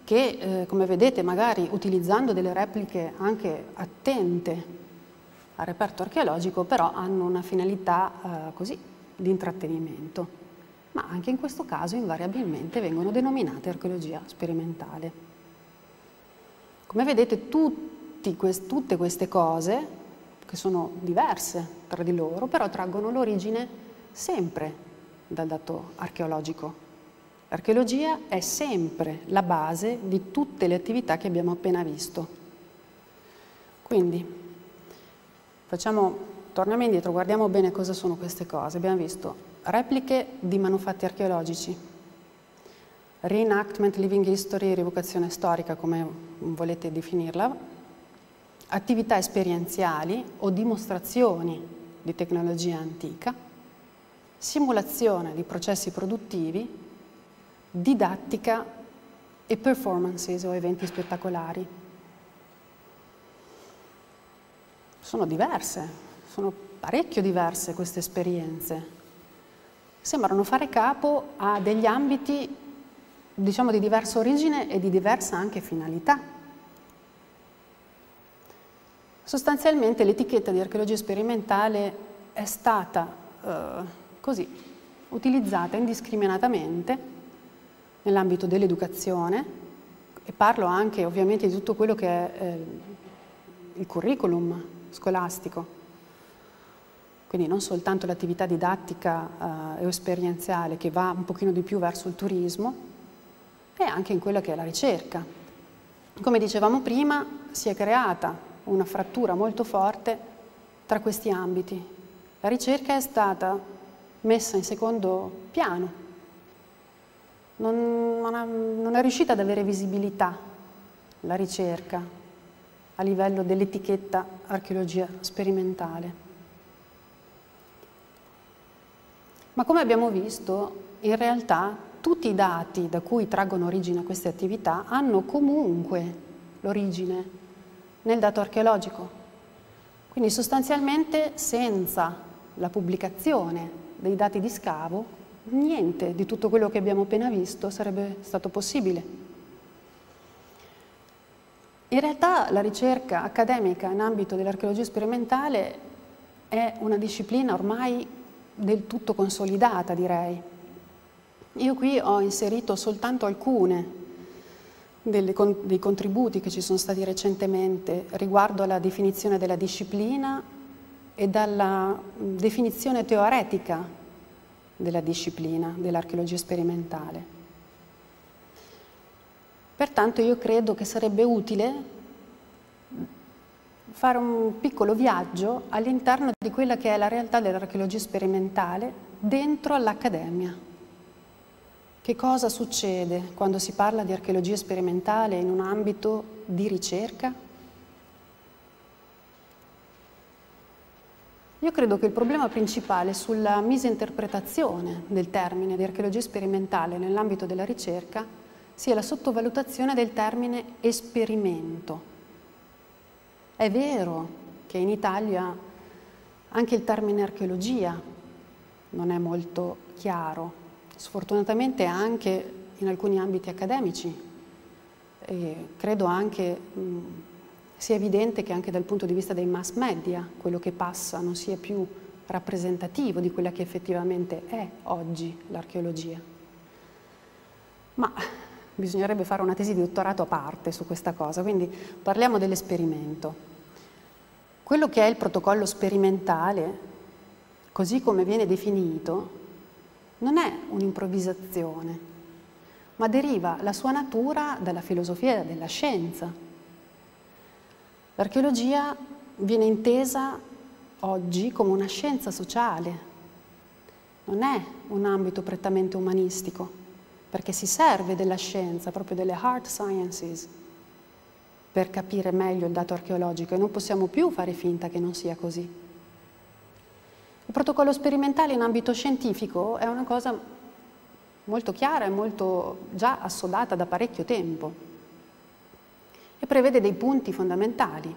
che eh, come vedete magari utilizzando delle repliche anche attente al reperto archeologico, però hanno una finalità eh, così di intrattenimento. Ma anche in questo caso invariabilmente vengono denominate archeologia sperimentale. Come vedete quest tutte queste cose, che sono diverse tra di loro, però traggono l'origine sempre dal dato archeologico. L'archeologia è sempre la base di tutte le attività che abbiamo appena visto. Quindi Facciamo, torniamo indietro, guardiamo bene cosa sono queste cose. Abbiamo visto repliche di manufatti archeologici, reenactment, living history, rievocazione storica, come volete definirla, attività esperienziali o dimostrazioni di tecnologia antica, simulazione di processi produttivi, didattica e performances o eventi spettacolari. sono diverse, sono parecchio diverse queste esperienze. Sembrano fare capo a degli ambiti, diciamo, di diversa origine e di diversa anche finalità. Sostanzialmente l'etichetta di archeologia sperimentale è stata eh, così, utilizzata indiscriminatamente nell'ambito dell'educazione e parlo anche ovviamente di tutto quello che è eh, il curriculum scolastico. Quindi non soltanto l'attività didattica eh, e esperienziale che va un pochino di più verso il turismo, e anche in quella che è la ricerca. Come dicevamo prima, si è creata una frattura molto forte tra questi ambiti. La ricerca è stata messa in secondo piano. Non, non, ha, non è riuscita ad avere visibilità la ricerca a livello dell'etichetta archeologia sperimentale. Ma come abbiamo visto, in realtà tutti i dati da cui traggono origine queste attività hanno comunque l'origine nel dato archeologico. Quindi sostanzialmente senza la pubblicazione dei dati di scavo, niente di tutto quello che abbiamo appena visto sarebbe stato possibile. In realtà la ricerca accademica in ambito dell'archeologia sperimentale è una disciplina ormai del tutto consolidata, direi. Io qui ho inserito soltanto alcune delle, dei contributi che ci sono stati recentemente riguardo alla definizione della disciplina e dalla definizione teoretica della disciplina dell'archeologia sperimentale. Pertanto io credo che sarebbe utile fare un piccolo viaggio all'interno di quella che è la realtà dell'archeologia sperimentale dentro all'accademia. Che cosa succede quando si parla di archeologia sperimentale in un ambito di ricerca? Io credo che il problema principale sulla misinterpretazione del termine di archeologia sperimentale nell'ambito della ricerca sia la sottovalutazione del termine esperimento. È vero che in Italia anche il termine archeologia non è molto chiaro, sfortunatamente anche in alcuni ambiti accademici. E credo anche mh, sia evidente che anche dal punto di vista dei mass media quello che passa non sia più rappresentativo di quella che effettivamente è oggi l'archeologia. Ma bisognerebbe fare una tesi di dottorato a parte su questa cosa, quindi parliamo dell'esperimento. Quello che è il protocollo sperimentale, così come viene definito, non è un'improvvisazione, ma deriva la sua natura dalla filosofia della scienza. L'archeologia viene intesa oggi come una scienza sociale, non è un ambito prettamente umanistico, perché si serve della scienza, proprio delle hard sciences, per capire meglio il dato archeologico e non possiamo più fare finta che non sia così. Il protocollo sperimentale in ambito scientifico è una cosa molto chiara e molto già assodata da parecchio tempo e prevede dei punti fondamentali.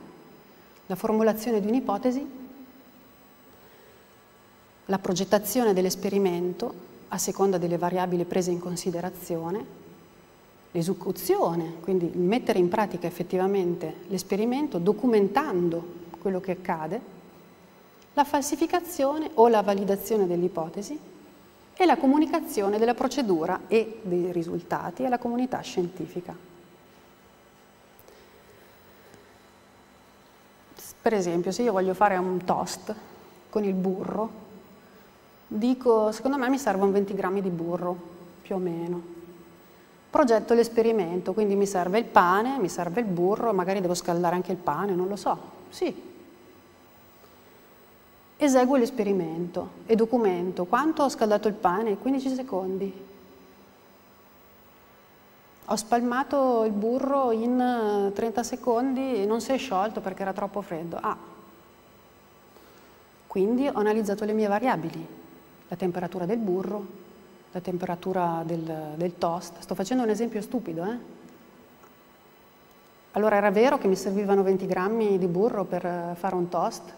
La formulazione di un'ipotesi, la progettazione dell'esperimento a seconda delle variabili prese in considerazione, l'esecuzione, quindi mettere in pratica effettivamente l'esperimento documentando quello che accade, la falsificazione o la validazione dell'ipotesi e la comunicazione della procedura e dei risultati alla comunità scientifica. Per esempio, se io voglio fare un toast con il burro, dico, secondo me mi servono 20 grammi di burro, più o meno progetto l'esperimento, quindi mi serve il pane, mi serve il burro, magari devo scaldare anche il pane, non lo so. Sì. Eseguo l'esperimento e documento quanto ho scaldato il pane? 15 secondi. Ho spalmato il burro in 30 secondi e non si è sciolto perché era troppo freddo. Ah, quindi ho analizzato le mie variabili, la temperatura del burro, la temperatura del, del toast. Sto facendo un esempio stupido, eh? Allora era vero che mi servivano 20 grammi di burro per eh, fare un toast?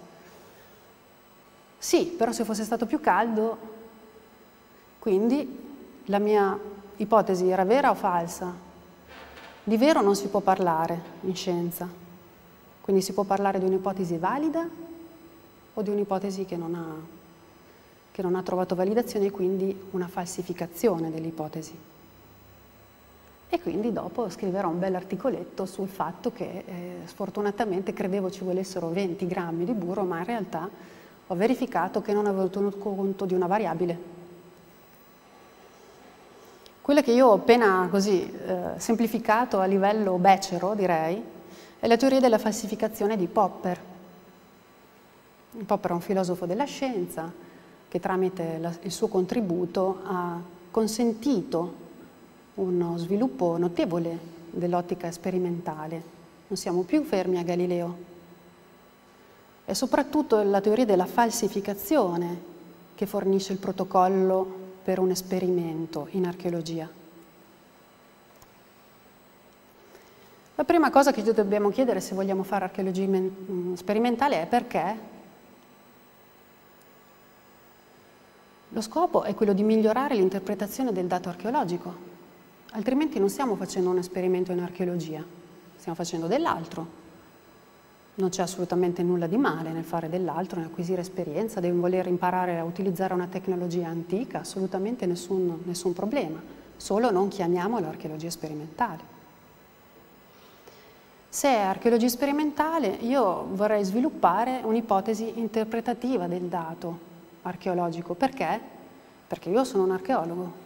Sì, però se fosse stato più caldo, quindi la mia ipotesi era vera o falsa? Di vero non si può parlare in scienza, quindi si può parlare di un'ipotesi valida o di un'ipotesi che non ha che non ha trovato validazione e quindi una falsificazione dell'ipotesi. E quindi dopo scriverò un bel articoletto sul fatto che eh, sfortunatamente credevo ci volessero 20 grammi di burro, ma in realtà ho verificato che non avevo tenuto conto di una variabile. Quella che io ho appena così eh, semplificato a livello becero, direi, è la teoria della falsificazione di Popper. Popper è un filosofo della scienza, che tramite la, il suo contributo ha consentito uno sviluppo notevole dell'ottica sperimentale. Non siamo più fermi a Galileo. È soprattutto la teoria della falsificazione che fornisce il protocollo per un esperimento in archeologia. La prima cosa che ci dobbiamo chiedere se vogliamo fare archeologia sperimentale è perché Lo scopo è quello di migliorare l'interpretazione del dato archeologico, altrimenti non stiamo facendo un esperimento in archeologia, stiamo facendo dell'altro. Non c'è assolutamente nulla di male nel fare dell'altro, nell'acquisire esperienza, nel voler imparare a utilizzare una tecnologia antica, assolutamente nessun, nessun problema, solo non chiamiamolo archeologia sperimentale. Se è archeologia sperimentale, io vorrei sviluppare un'ipotesi interpretativa del dato, archeologico. Perché? Perché io sono un archeologo.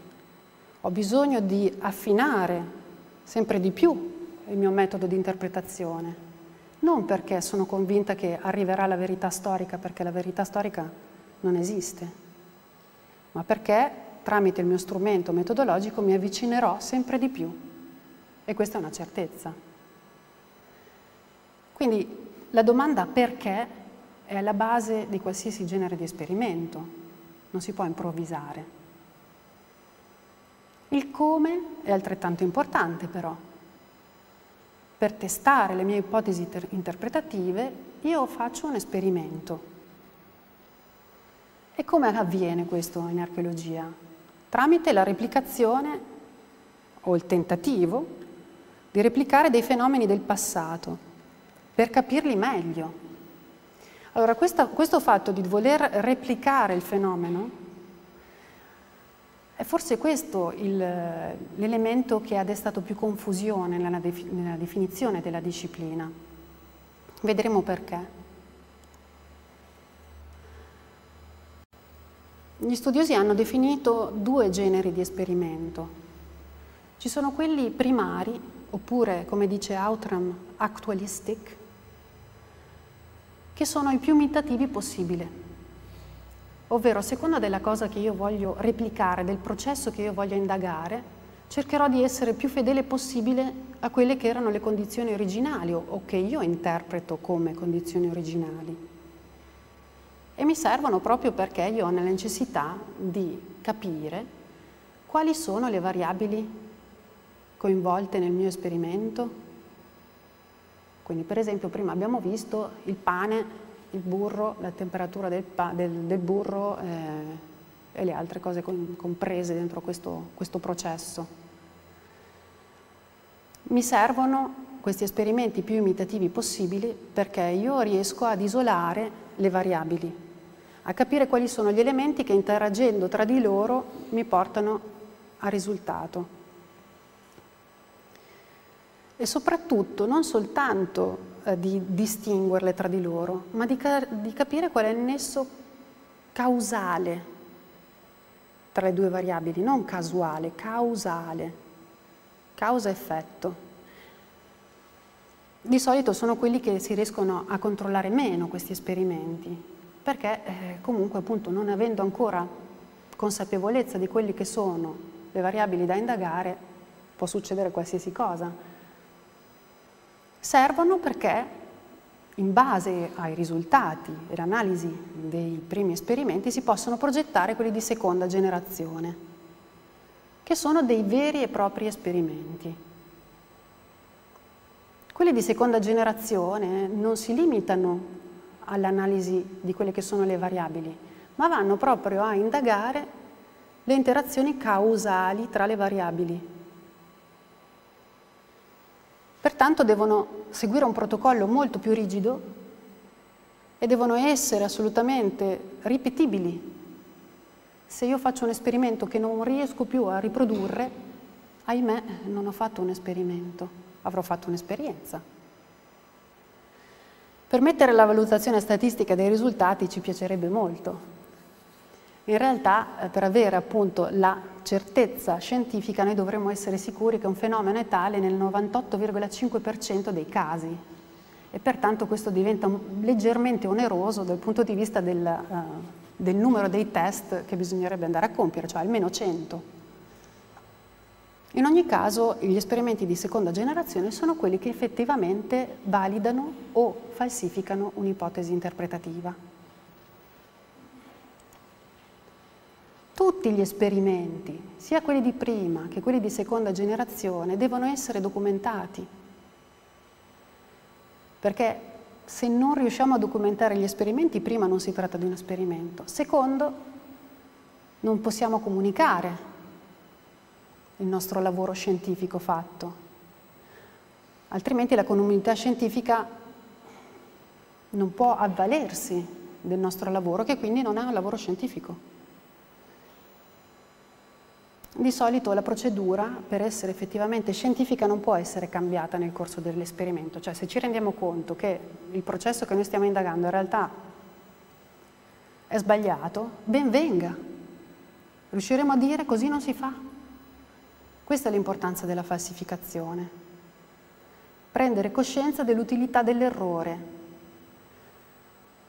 Ho bisogno di affinare sempre di più il mio metodo di interpretazione. Non perché sono convinta che arriverà la verità storica, perché la verità storica non esiste, ma perché tramite il mio strumento metodologico mi avvicinerò sempre di più. E questa è una certezza. Quindi la domanda perché è alla base di qualsiasi genere di esperimento, non si può improvvisare. Il come è altrettanto importante però. Per testare le mie ipotesi interpretative io faccio un esperimento. E come avviene questo in archeologia? Tramite la replicazione o il tentativo di replicare dei fenomeni del passato per capirli meglio, allora questo, questo fatto di voler replicare il fenomeno è forse questo l'elemento che ha destato più confusione nella, nella definizione della disciplina. Vedremo perché. Gli studiosi hanno definito due generi di esperimento. Ci sono quelli primari, oppure, come dice Outram, actualistic, che sono i più imitativi possibile. Ovvero, a seconda della cosa che io voglio replicare, del processo che io voglio indagare, cercherò di essere più fedele possibile a quelle che erano le condizioni originali o, che io interpreto come condizioni originali. E mi servono proprio perché io ho la necessità di capire quali sono le variabili coinvolte nel mio esperimento, quindi per esempio prima abbiamo visto il pane, il burro, la temperatura del, del, del burro eh, e le altre cose con, comprese dentro questo, questo processo. Mi servono questi esperimenti più imitativi possibili perché io riesco ad isolare le variabili, a capire quali sono gli elementi che interagendo tra di loro mi portano al risultato e soprattutto non soltanto eh, di distinguerle tra di loro, ma di, ca di capire qual è il nesso causale tra le due variabili, non casuale, causale, causa-effetto. Di solito sono quelli che si riescono a controllare meno questi esperimenti, perché eh, comunque appunto non avendo ancora consapevolezza di quelli che sono le variabili da indagare, può succedere qualsiasi cosa. Servono perché in base ai risultati e l'analisi dei primi esperimenti si possono progettare quelli di seconda generazione, che sono dei veri e propri esperimenti. Quelli di seconda generazione non si limitano all'analisi di quelle che sono le variabili, ma vanno proprio a indagare le interazioni causali tra le variabili Pertanto devono seguire un protocollo molto più rigido e devono essere assolutamente ripetibili. Se io faccio un esperimento che non riesco più a riprodurre, ahimè non ho fatto un esperimento, avrò fatto un'esperienza. Per mettere la valutazione statistica dei risultati ci piacerebbe molto, in realtà, eh, per avere appunto la certezza scientifica, noi dovremmo essere sicuri che un fenomeno è tale nel 98,5% dei casi e pertanto questo diventa leggermente oneroso dal punto di vista del, uh, del numero dei test che bisognerebbe andare a compiere, cioè almeno 100. In ogni caso gli esperimenti di seconda generazione sono quelli che effettivamente validano o falsificano un'ipotesi interpretativa. Tutti gli esperimenti, sia quelli di prima che quelli di seconda generazione, devono essere documentati. Perché se non riusciamo a documentare gli esperimenti, prima non si tratta di un esperimento. Secondo, non possiamo comunicare il nostro lavoro scientifico fatto. Altrimenti la comunità scientifica non può avvalersi del nostro lavoro, che quindi non è un lavoro scientifico. Di solito la procedura per essere effettivamente scientifica non può essere cambiata nel corso dell'esperimento, cioè se ci rendiamo conto che il processo che noi stiamo indagando in realtà è sbagliato, ben venga. Riusciremo a dire così non si fa. Questa è l'importanza della falsificazione. Prendere coscienza dell'utilità dell'errore.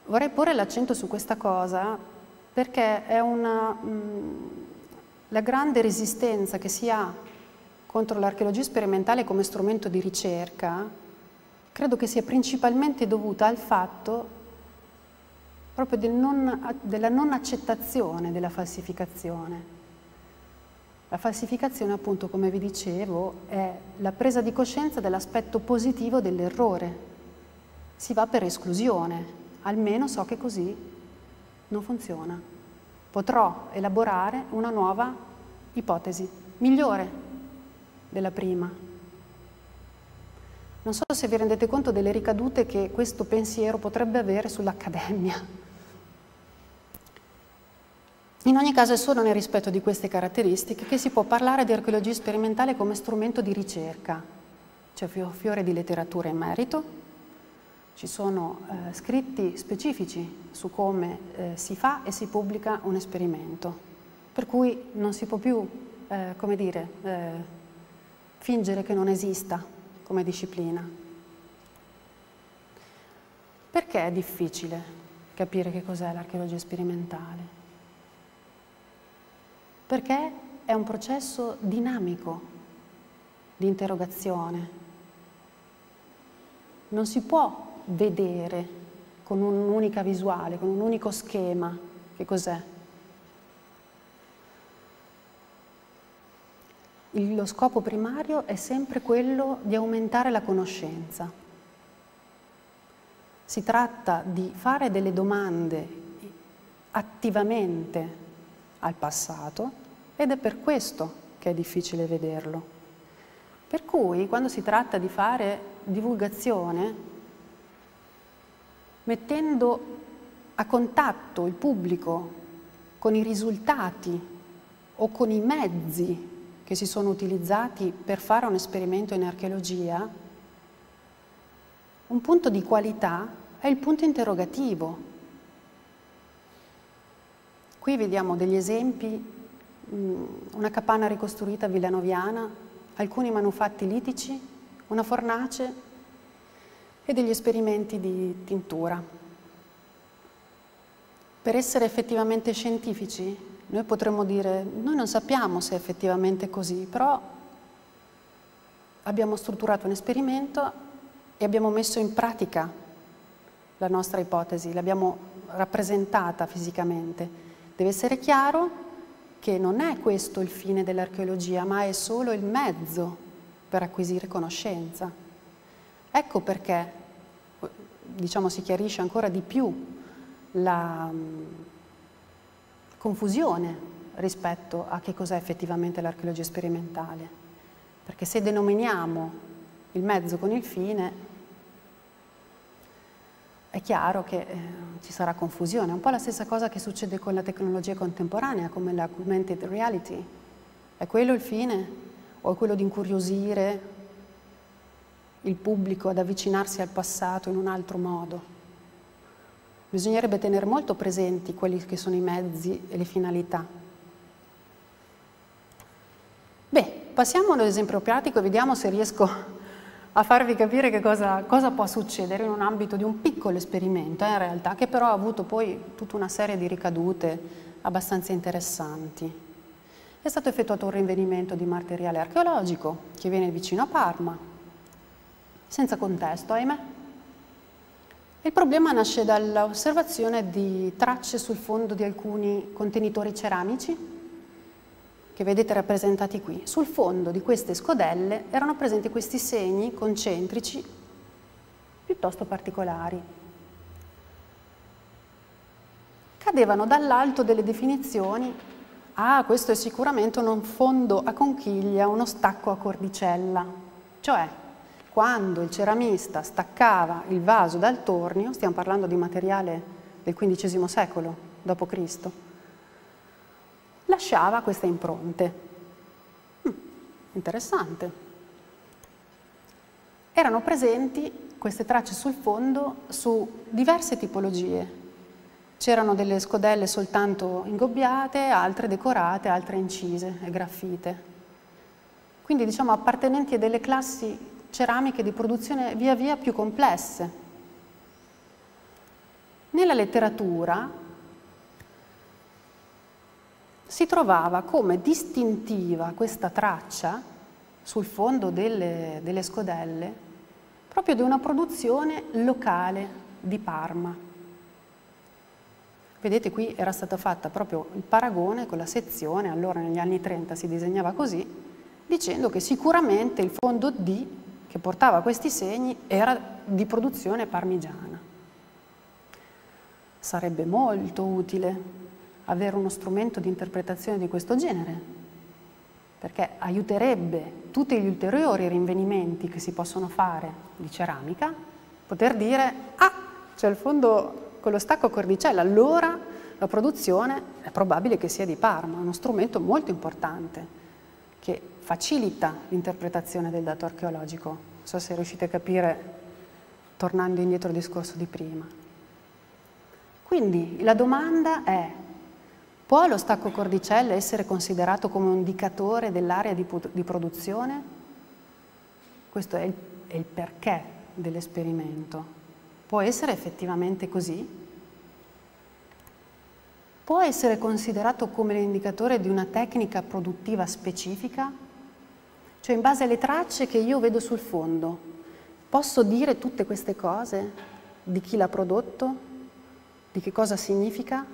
Vorrei porre l'accento su questa cosa perché è una, mh, la grande resistenza che si ha contro l'archeologia sperimentale come strumento di ricerca, credo che sia principalmente dovuta al fatto proprio del non, della non accettazione della falsificazione. La falsificazione, appunto, come vi dicevo, è la presa di coscienza dell'aspetto positivo dell'errore. Si va per esclusione, almeno so che così non funziona. Potrò elaborare una nuova ipotesi, migliore della prima. Non so se vi rendete conto delle ricadute che questo pensiero potrebbe avere sull'Accademia. In ogni caso è solo nel rispetto di queste caratteristiche che si può parlare di archeologia sperimentale come strumento di ricerca. C'è fiore di letteratura in merito, ci sono eh, scritti specifici su come eh, si fa e si pubblica un esperimento, per cui non si può più, eh, come dire, eh, fingere che non esista come disciplina. Perché è difficile capire che cos'è l'archeologia sperimentale? perché è un processo dinamico di interrogazione. Non si può vedere con un'unica visuale, con un unico schema che cos'è. Lo scopo primario è sempre quello di aumentare la conoscenza. Si tratta di fare delle domande attivamente al passato ed è per questo che è difficile vederlo. Per cui quando si tratta di fare divulgazione, mettendo a contatto il pubblico con i risultati o con i mezzi che si sono utilizzati per fare un esperimento in archeologia, un punto di qualità è il punto interrogativo. Qui vediamo degli esempi Mm, una capanna ricostruita villanoviana, alcuni manufatti litici, una fornace e degli esperimenti di tintura. Per essere effettivamente scientifici, noi potremmo dire, noi non sappiamo se è effettivamente così, però abbiamo strutturato un esperimento e abbiamo messo in pratica la nostra ipotesi, l'abbiamo rappresentata fisicamente. Deve essere chiaro che non è questo il fine dell'archeologia, ma è solo il mezzo per acquisire conoscenza. Ecco perché, diciamo, si chiarisce ancora di più la mm, confusione rispetto a che cos'è effettivamente l'archeologia sperimentale. Perché se denominiamo il mezzo con il fine, è chiaro che eh, ci sarà confusione. È un po' la stessa cosa che succede con la tecnologia contemporanea, come l'augmented reality. È quello il fine? O è quello di incuriosire il pubblico ad avvicinarsi al passato in un altro modo? Bisognerebbe tenere molto presenti quelli che sono i mezzi e le finalità. Beh, passiamo ad un esempio pratico e vediamo se riesco a farvi capire che cosa, cosa, può succedere in un ambito di un piccolo esperimento, eh, in realtà, che però ha avuto poi tutta una serie di ricadute abbastanza interessanti. È stato effettuato un rinvenimento di materiale archeologico che viene vicino a Parma, senza contesto, ahimè. Il problema nasce dall'osservazione di tracce sul fondo di alcuni contenitori ceramici che vedete rappresentati qui. Sul fondo di queste scodelle erano presenti questi segni concentrici piuttosto particolari. Cadevano dall'alto delle definizioni ah, questo è sicuramente un fondo a conchiglia, uno stacco a cordicella, cioè quando il ceramista staccava il vaso dal tornio, stiamo parlando di materiale del XV secolo d.C., lasciava queste impronte. Mm, interessante. Erano presenti queste tracce sul fondo su diverse tipologie. C'erano delle scodelle soltanto ingobbiate, altre decorate, altre incise e graffite. Quindi diciamo appartenenti a delle classi ceramiche di produzione via via più complesse. Nella letteratura si trovava come distintiva questa traccia sul fondo delle, delle scodelle proprio di una produzione locale di Parma. Vedete qui era stata fatta proprio il paragone con la sezione, allora negli anni 30 si disegnava così, dicendo che sicuramente il fondo D che portava questi segni era di produzione parmigiana. Sarebbe molto utile avere uno strumento di interpretazione di questo genere, perché aiuterebbe tutti gli ulteriori rinvenimenti che si possono fare di ceramica, poter dire, ah, c'è il fondo con lo stacco cordicella, allora la produzione è probabile che sia di Parma, uno strumento molto importante che facilita l'interpretazione del dato archeologico. Non so se riuscite a capire, tornando indietro al discorso di prima. Quindi la domanda è, Può lo stacco cordicella essere considerato come un indicatore dell'area di, di, produzione? Questo è il, è il perché dell'esperimento. Può essere effettivamente così? Può essere considerato come l'indicatore di una tecnica produttiva specifica? Cioè in base alle tracce che io vedo sul fondo, posso dire tutte queste cose? Di chi l'ha prodotto? Di che cosa significa?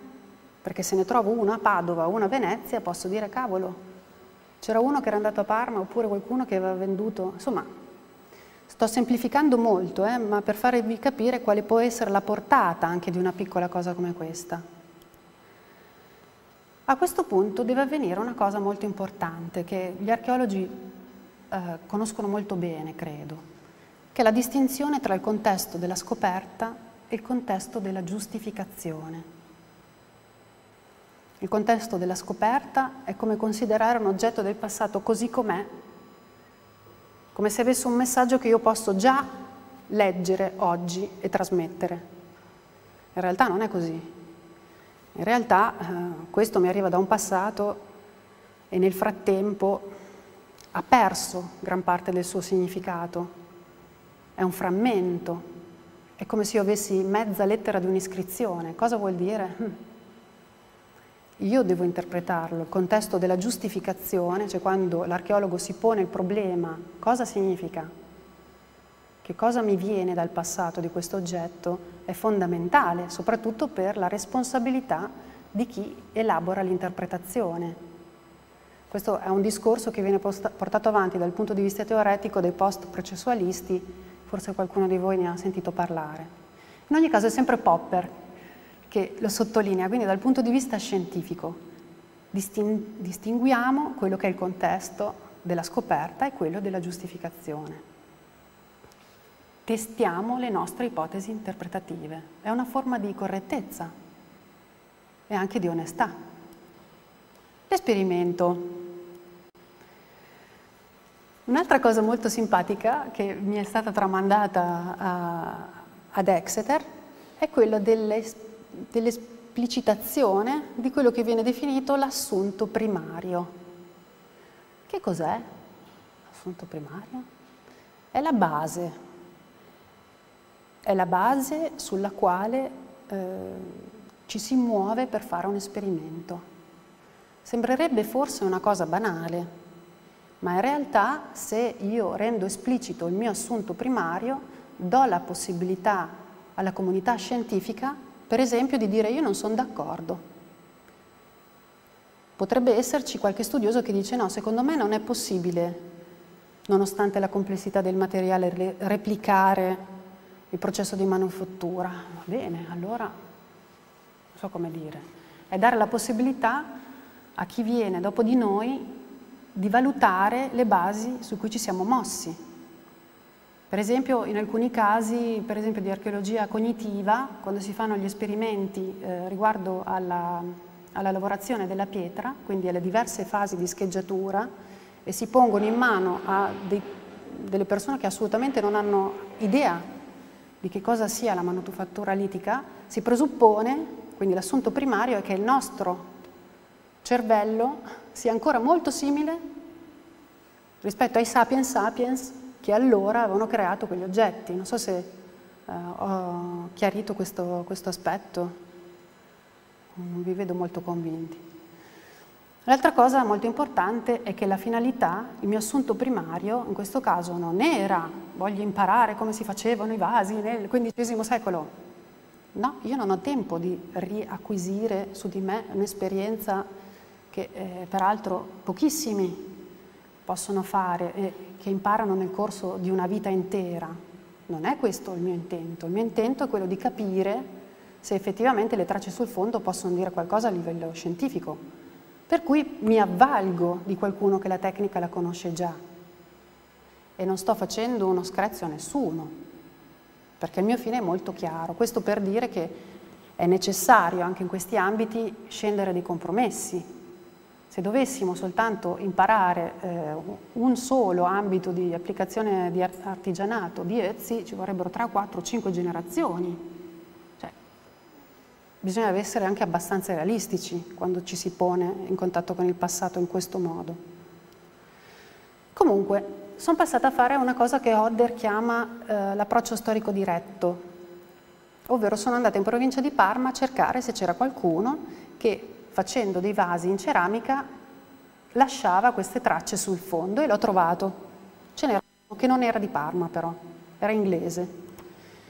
perché se ne trovo uno a Padova o uno a Venezia posso dire cavolo, c'era uno che era andato a Parma oppure qualcuno che aveva venduto, insomma sto semplificando molto, eh, ma per farvi capire quale può essere la portata anche di una piccola cosa come questa. A questo punto deve avvenire una cosa molto importante che gli archeologi eh, conoscono molto bene, credo, che è la distinzione tra il contesto della scoperta e il contesto della giustificazione. Il contesto della scoperta è come considerare un oggetto del passato così com'è, come se avesse un messaggio che io posso già leggere oggi e trasmettere. In realtà non è così. In realtà eh, questo mi arriva da un passato e nel frattempo ha perso gran parte del suo significato. È un frammento, è come se io avessi mezza lettera di un'iscrizione. Cosa vuol dire? Io devo interpretarlo, il contesto della giustificazione, cioè quando l'archeologo si pone il problema, cosa significa? Che cosa mi viene dal passato di questo oggetto? È fondamentale, soprattutto per la responsabilità di chi elabora l'interpretazione. Questo è un discorso che viene portato avanti dal punto di vista teoretico dei post-processualisti, forse qualcuno di voi ne ha sentito parlare. In ogni caso è sempre Popper che lo sottolinea, quindi dal punto di vista scientifico distinguiamo quello che è il contesto della scoperta e quello della giustificazione. Testiamo le nostre ipotesi interpretative. È una forma di correttezza e anche di onestà. L'esperimento. Un'altra cosa molto simpatica che mi è stata tramandata a, ad Exeter è quella dell'esplicitazione di quello che viene definito l'assunto primario. Che cos'è l'assunto primario? È la base, è la base sulla quale eh, ci si muove per fare un esperimento. Sembrerebbe forse una cosa banale, ma in realtà se io rendo esplicito il mio assunto primario, do la possibilità alla comunità scientifica, per esempio, di dire io non sono d'accordo. Potrebbe esserci qualche studioso che dice no, secondo me non è possibile, nonostante la complessità del materiale, replicare il processo di manufattura. Va bene, allora, non so come dire, è dare la possibilità a chi viene dopo di noi di valutare le basi su cui ci siamo mossi. Per esempio, in alcuni casi, per esempio di archeologia cognitiva, quando si fanno gli esperimenti eh, riguardo alla, alla lavorazione della pietra, quindi alle diverse fasi di scheggiatura, e si pongono in mano a dei, delle persone che assolutamente non hanno idea di che cosa sia la manufattura litica, si presuppone, quindi l'assunto primario è che il nostro cervello sia ancora molto simile rispetto ai sapiens sapiens che allora avevano creato quegli oggetti. Non so se eh, ho chiarito questo, questo aspetto, non vi vedo molto convinti. L'altra cosa molto importante è che la finalità, il mio assunto primario, in questo caso non era voglio imparare come si facevano i vasi nel XV secolo. No, io non ho tempo di riacquisire su di me un'esperienza che eh, peraltro pochissimi possono fare e che imparano nel corso di una vita intera. Non è questo il mio intento, il mio intento è quello di capire se effettivamente le tracce sul fondo possono dire qualcosa a livello scientifico. Per cui mi avvalgo di qualcuno che la tecnica la conosce già e non sto facendo uno screzio a nessuno, perché il mio fine è molto chiaro. Questo per dire che è necessario anche in questi ambiti scendere dei compromessi, se dovessimo soltanto imparare eh, un solo ambito di applicazione di artigianato di Etsy, ci vorrebbero 3, 4, 5 generazioni. Cioè, bisogna essere anche abbastanza realistici quando ci si pone in contatto con il passato in questo modo. Comunque, sono passata a fare una cosa che Hodder chiama eh, l'approccio storico diretto, ovvero sono andata in provincia di Parma a cercare se c'era qualcuno che facendo dei vasi in ceramica lasciava queste tracce sul fondo e l'ho trovato. Ce n'era uno che non era di Parma però, era inglese.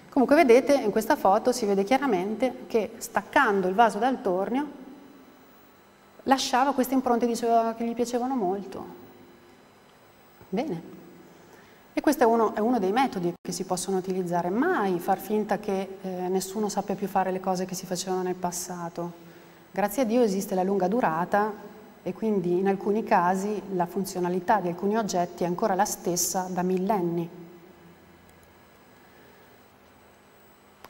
Comunque vedete in questa foto si vede chiaramente che staccando il vaso dal tornio lasciava queste impronte diceva che gli piacevano molto. Bene. E questo è uno, è uno, dei metodi che si possono utilizzare. Mai far finta che eh, nessuno sappia più fare le cose che si facevano nel passato. Grazie a Dio esiste la lunga durata e quindi in alcuni casi la funzionalità di alcuni oggetti è ancora la stessa da millenni.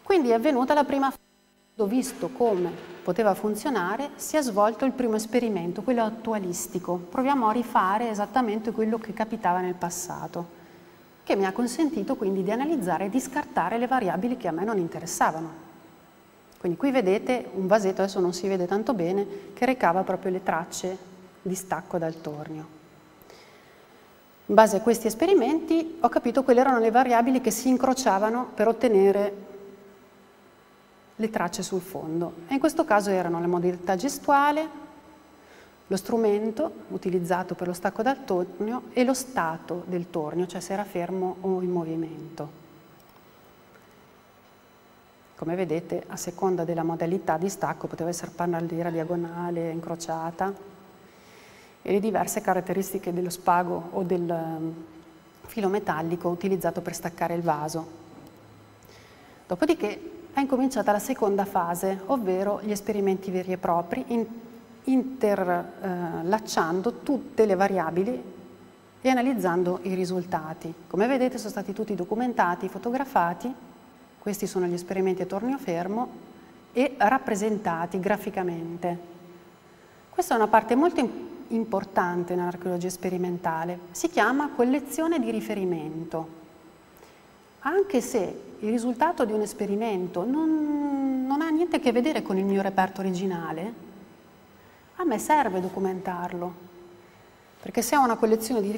Quindi è avvenuta la prima fase, visto come poteva funzionare, si è svolto il primo esperimento, quello attualistico. Proviamo a rifare esattamente quello che capitava nel passato, che mi ha consentito quindi di analizzare e di scartare le variabili che a me non interessavano. Quindi qui vedete un vasetto, adesso non si vede tanto bene, che recava proprio le tracce di stacco dal tornio. In base a questi esperimenti ho capito quali erano le variabili che si incrociavano per ottenere le tracce sul fondo. E in questo caso erano la modalità gestuale, lo strumento utilizzato per lo stacco dal tornio e lo stato del tornio, cioè se era fermo o in movimento. Come vedete, a seconda della modalità di stacco, poteva essere pannelliera diagonale, incrociata, e le diverse caratteristiche dello spago o del um, filo metallico utilizzato per staccare il vaso. Dopodiché è incominciata la seconda fase, ovvero gli esperimenti veri e propri, in, interlacciando eh, tutte le variabili e analizzando i risultati. Come vedete sono stati tutti documentati, fotografati questi sono gli esperimenti a tornio fermo e rappresentati graficamente. Questa è una parte molto importante nell'archeologia sperimentale, si chiama collezione di riferimento. Anche se il risultato di un esperimento non, non ha niente a che vedere con il mio reperto originale, a me serve documentarlo, perché se ho una collezione di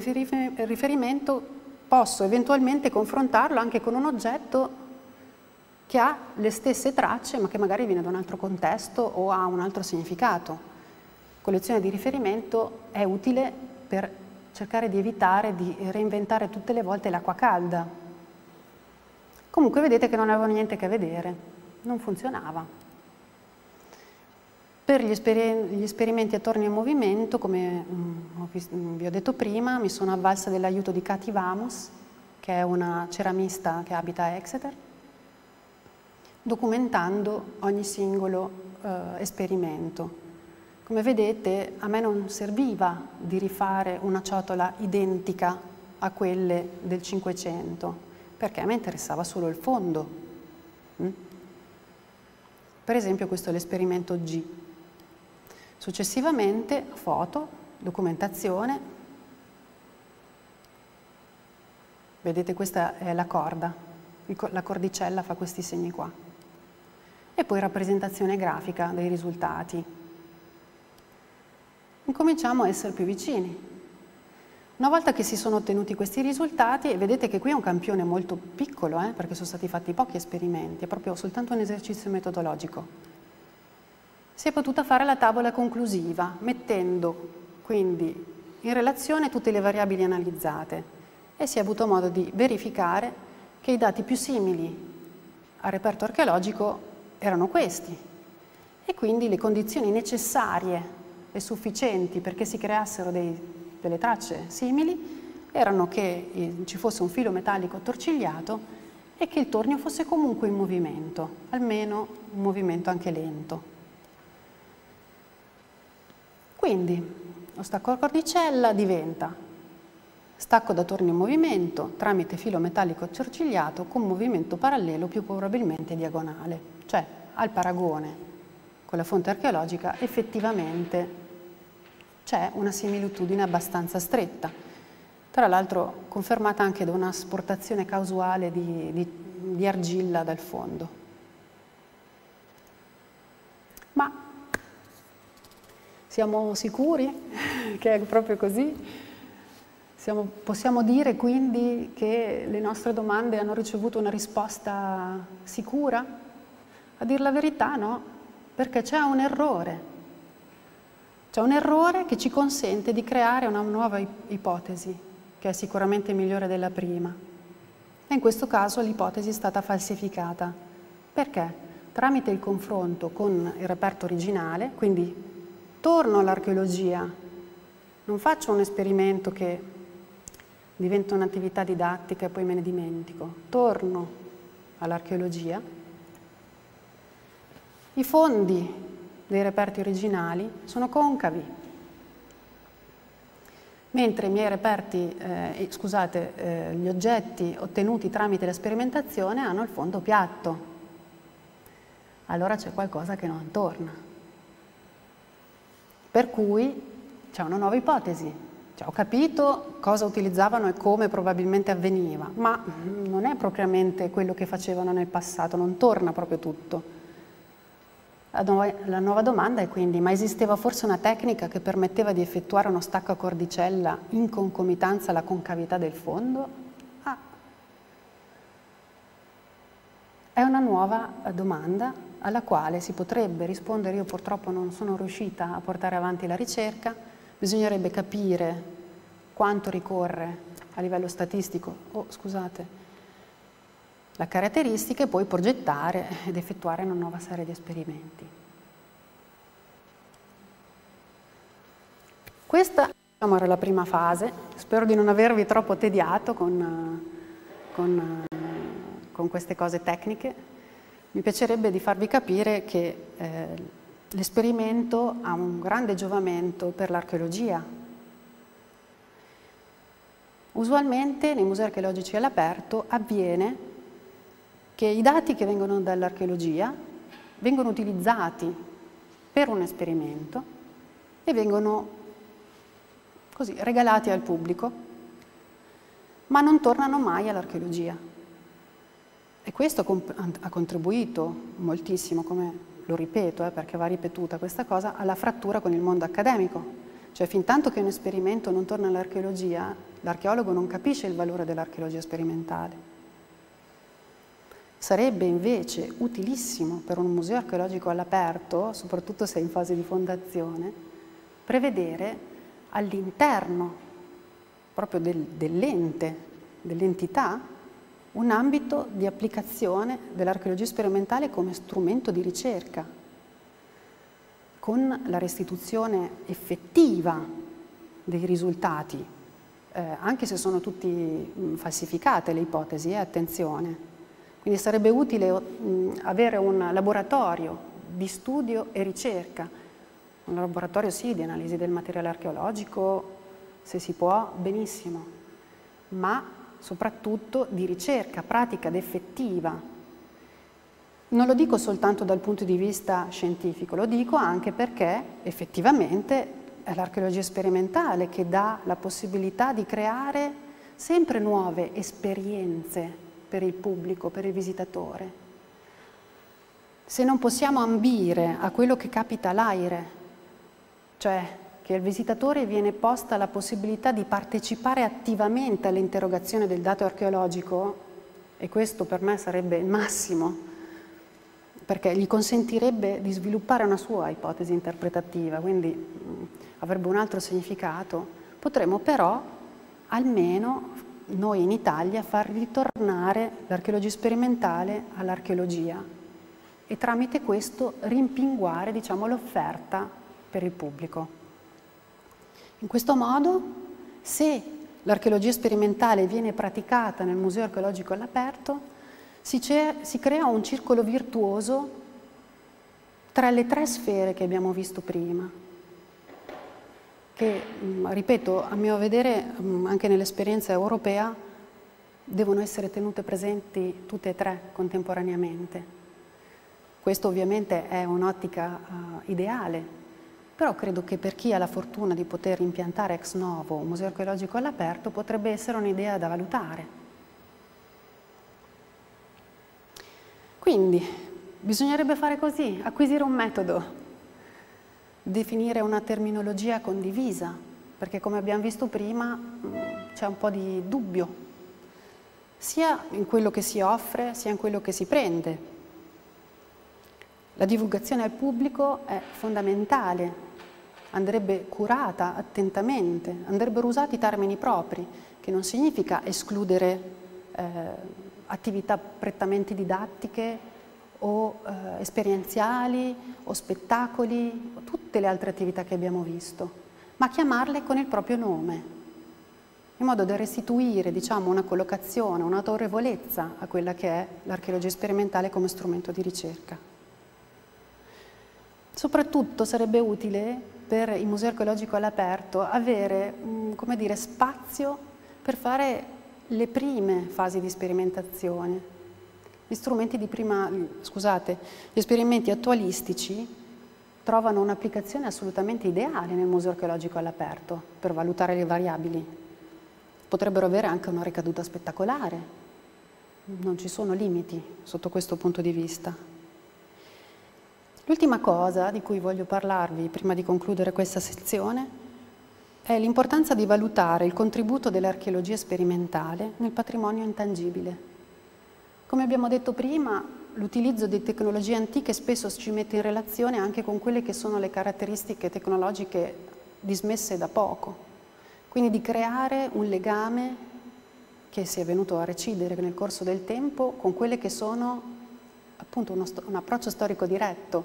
riferimento posso eventualmente confrontarlo anche con un oggetto che ha le stesse tracce ma che magari viene da un altro contesto o ha un altro significato. Collezione di riferimento è utile per cercare di evitare di reinventare tutte le volte l'acqua calda. Comunque vedete che non avevano niente a che vedere, non funzionava. Per gli, esper gli esperimenti a torni in movimento, come mm, vi ho detto prima, mi sono avvalsa dell'aiuto di Katy Vamos, che è una ceramista che abita a Exeter, documentando ogni singolo eh, esperimento. Come vedete a me non serviva di rifare una ciotola identica a quelle del Cinquecento, perché a me interessava solo il fondo. Mm? Per esempio questo è l'esperimento G. Successivamente foto, documentazione. Vedete questa è la corda, la cordicella fa questi segni qua. E poi rappresentazione grafica dei risultati. Incominciamo a essere più vicini. Una volta che si sono ottenuti questi risultati, vedete che qui è un campione molto piccolo, eh, perché sono stati fatti pochi esperimenti, è proprio soltanto un esercizio metodologico si è potuta fare la tavola conclusiva, mettendo quindi in relazione tutte le variabili analizzate e si è avuto modo di verificare che i dati più simili al reperto archeologico erano questi e quindi le condizioni necessarie e sufficienti perché si creassero dei, delle tracce simili erano che eh, ci fosse un filo metallico torcigliato e che il tornio fosse comunque in movimento, almeno un movimento anche lento. Quindi lo stacco a cordicella diventa stacco da torno in movimento tramite filo metallico cercigliato con movimento parallelo più probabilmente diagonale, cioè al paragone con la fonte archeologica effettivamente c'è una similitudine abbastanza stretta, tra l'altro confermata anche da una sportazione causale di, di, di argilla dal fondo. Ma siamo sicuri <laughs> che è proprio così? Siamo, possiamo dire quindi che le nostre domande hanno ricevuto una risposta sicura? A dir la verità no, perché c'è un errore. C'è un errore che ci consente di creare una nuova ipotesi, che è sicuramente migliore della prima. E in questo caso l'ipotesi è stata falsificata. Perché? Tramite il confronto con il reperto originale, quindi torno all'archeologia, non faccio un esperimento che diventa un'attività didattica e poi me ne dimentico, torno all'archeologia. I fondi dei reperti originali sono concavi, mentre i miei reperti, eh, scusate, eh, gli oggetti ottenuti tramite la sperimentazione hanno il fondo piatto. Allora c'è qualcosa che non torna. Per cui c'è una nuova ipotesi. Cioè, ho capito cosa utilizzavano e come probabilmente avveniva, ma non è propriamente quello che facevano nel passato, non torna proprio tutto. La nuova, domanda è quindi, ma esisteva forse una tecnica che permetteva di effettuare uno stacco a cordicella in concomitanza alla concavità del fondo? Ah. È una nuova domanda alla quale si potrebbe rispondere, io purtroppo non sono riuscita a portare avanti la ricerca, bisognerebbe capire quanto ricorre a livello statistico, oh, scusate, la caratteristica e poi progettare ed effettuare una nuova serie di esperimenti. Questa diciamo, era la prima fase, spero di non avervi troppo tediato con, con, con queste cose tecniche, mi piacerebbe di farvi capire che eh, l'esperimento ha un grande giovamento per l'archeologia. Usualmente nei musei archeologici all'aperto avviene che i dati che vengono dall'archeologia vengono utilizzati per un esperimento e vengono così regalati al pubblico, ma non tornano mai all'archeologia. E questo ha contribuito moltissimo, come lo ripeto, eh, perché va ripetuta questa cosa, alla frattura con il mondo accademico. Cioè fin tanto che un esperimento non torna all'archeologia, l'archeologo non capisce il valore dell'archeologia sperimentale. Sarebbe invece utilissimo per un museo archeologico all'aperto, soprattutto se è in fase di fondazione, prevedere all'interno proprio del, dell'ente, dell'entità, un ambito di applicazione dell'archeologia sperimentale come strumento di ricerca, con la restituzione effettiva dei risultati, eh, anche se sono tutti falsificate le ipotesi, eh, attenzione quindi sarebbe utile mh, avere un laboratorio di studio e ricerca, un laboratorio sì di analisi del materiale archeologico, se si può, benissimo, ma soprattutto di ricerca pratica ed effettiva. Non lo dico soltanto dal punto di vista scientifico, lo dico anche perché effettivamente è l'archeologia sperimentale che dà la possibilità di creare sempre nuove esperienze per il pubblico, per il visitatore. Se non possiamo ambire a quello che capita all'aire, cioè che al visitatore viene posta la possibilità di partecipare attivamente all'interrogazione del dato archeologico, e questo per me sarebbe il massimo, perché gli consentirebbe di sviluppare una sua ipotesi interpretativa, quindi mh, avrebbe un altro significato, potremmo però almeno noi in Italia far ritornare l'archeologia sperimentale all'archeologia e tramite questo rimpinguare diciamo, l'offerta per il pubblico. In questo modo, se l'archeologia sperimentale viene praticata nel Museo archeologico all'aperto, si, si crea un circolo virtuoso tra le tre sfere che abbiamo visto prima, che, mm, ripeto, a mio vedere mm, anche nell'esperienza europea devono essere tenute presenti tutte e tre contemporaneamente. Questo ovviamente è un'ottica uh, ideale, però credo che per chi ha la fortuna di poter impiantare ex novo un museo archeologico all'aperto potrebbe essere un'idea da valutare. Quindi bisognerebbe fare così, acquisire un metodo definire una terminologia condivisa, perché come abbiamo visto prima mm, c'è un po' di dubbio, sia in quello che si offre, sia in quello che si prende. La divulgazione al pubblico è fondamentale, andrebbe curata attentamente, andrebbero usati termini propri, che non significa escludere eh, attività prettamente didattiche o eh, esperienziali o spettacoli, o tutte le altre attività che abbiamo visto, ma chiamarle con il proprio nome, in modo da restituire diciamo, una collocazione, un'autorevolezza a quella che è l'archeologia sperimentale come strumento di ricerca. Soprattutto sarebbe utile per il museo archeologico all'aperto avere mm, come dire, spazio per fare le prime fasi di sperimentazione, gli strumenti di prima, scusate, gli esperimenti attualistici trovano un'applicazione assolutamente ideale nel museo archeologico all'aperto per valutare le variabili. Potrebbero avere anche una ricaduta spettacolare. Non ci sono limiti sotto questo punto di vista. L'ultima cosa di cui voglio parlarvi prima di concludere questa sezione è l'importanza di valutare il contributo dell'archeologia sperimentale nel patrimonio intangibile. Come abbiamo detto prima, l'utilizzo di tecnologie antiche spesso ci mette in relazione anche con quelle che sono le caratteristiche tecnologiche dismesse da poco. Quindi di creare un legame che si è venuto a recidere nel corso del tempo con quelle che sono appunto un approccio storico diretto,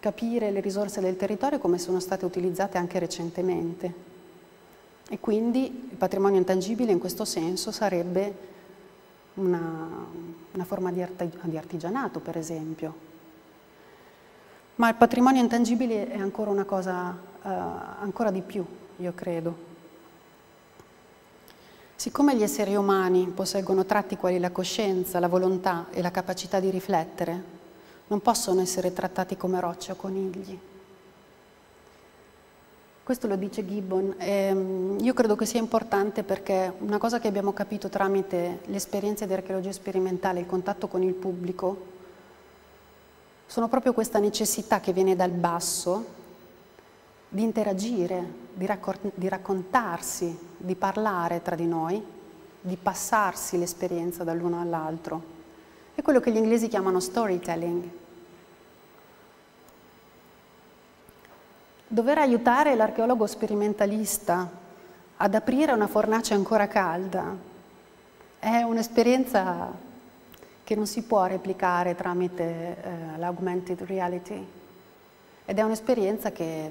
capire le risorse del territorio come sono state utilizzate anche recentemente. E quindi il patrimonio intangibile in questo senso sarebbe una, una forma di, art di artigianato, per esempio. Ma il patrimonio intangibile è ancora una cosa, uh, ancora di più, io credo. Siccome gli esseri umani posseggono tratti quali la coscienza, la volontà e la capacità di riflettere, non possono essere trattati come rocce o conigli. Questo lo dice Gibbon e ehm, io credo che sia importante perché una cosa che abbiamo capito tramite l'esperienza di archeologia sperimentale, il contatto con il pubblico, sono proprio questa necessità che viene dal basso di interagire, di, di raccontarsi, di parlare tra di noi, di passarsi l'esperienza dall'uno all'altro. È quello che gli inglesi chiamano storytelling. Dover aiutare l'archeologo sperimentalista ad aprire una fornace ancora calda è un'esperienza che non si può replicare tramite eh, l'augmented reality ed è un'esperienza che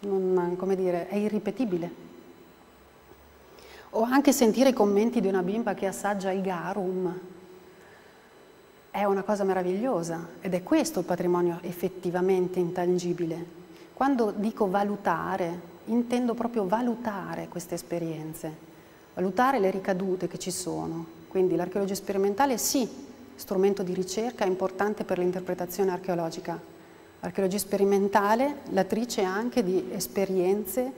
non, dire, è irripetibile. O anche sentire i commenti di una bimba che assaggia il garum è una cosa meravigliosa ed è questo il patrimonio effettivamente intangibile. Quando dico valutare, intendo proprio valutare queste esperienze, valutare le ricadute che ci sono. Quindi l'archeologia sperimentale sì, strumento di ricerca importante per l'interpretazione archeologica. L'archeologia sperimentale, latrice anche di esperienze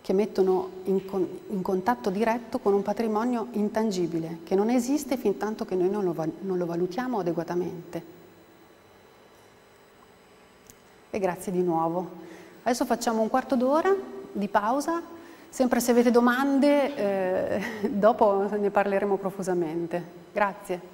che mettono in, con, in, contatto diretto con un patrimonio intangibile, che non esiste fin tanto che noi non lo, non lo valutiamo adeguatamente. E grazie di nuovo. Adesso facciamo un quarto d'ora di pausa, sempre se avete domande, eh, <laughs> dopo ne parleremo profusamente. Grazie.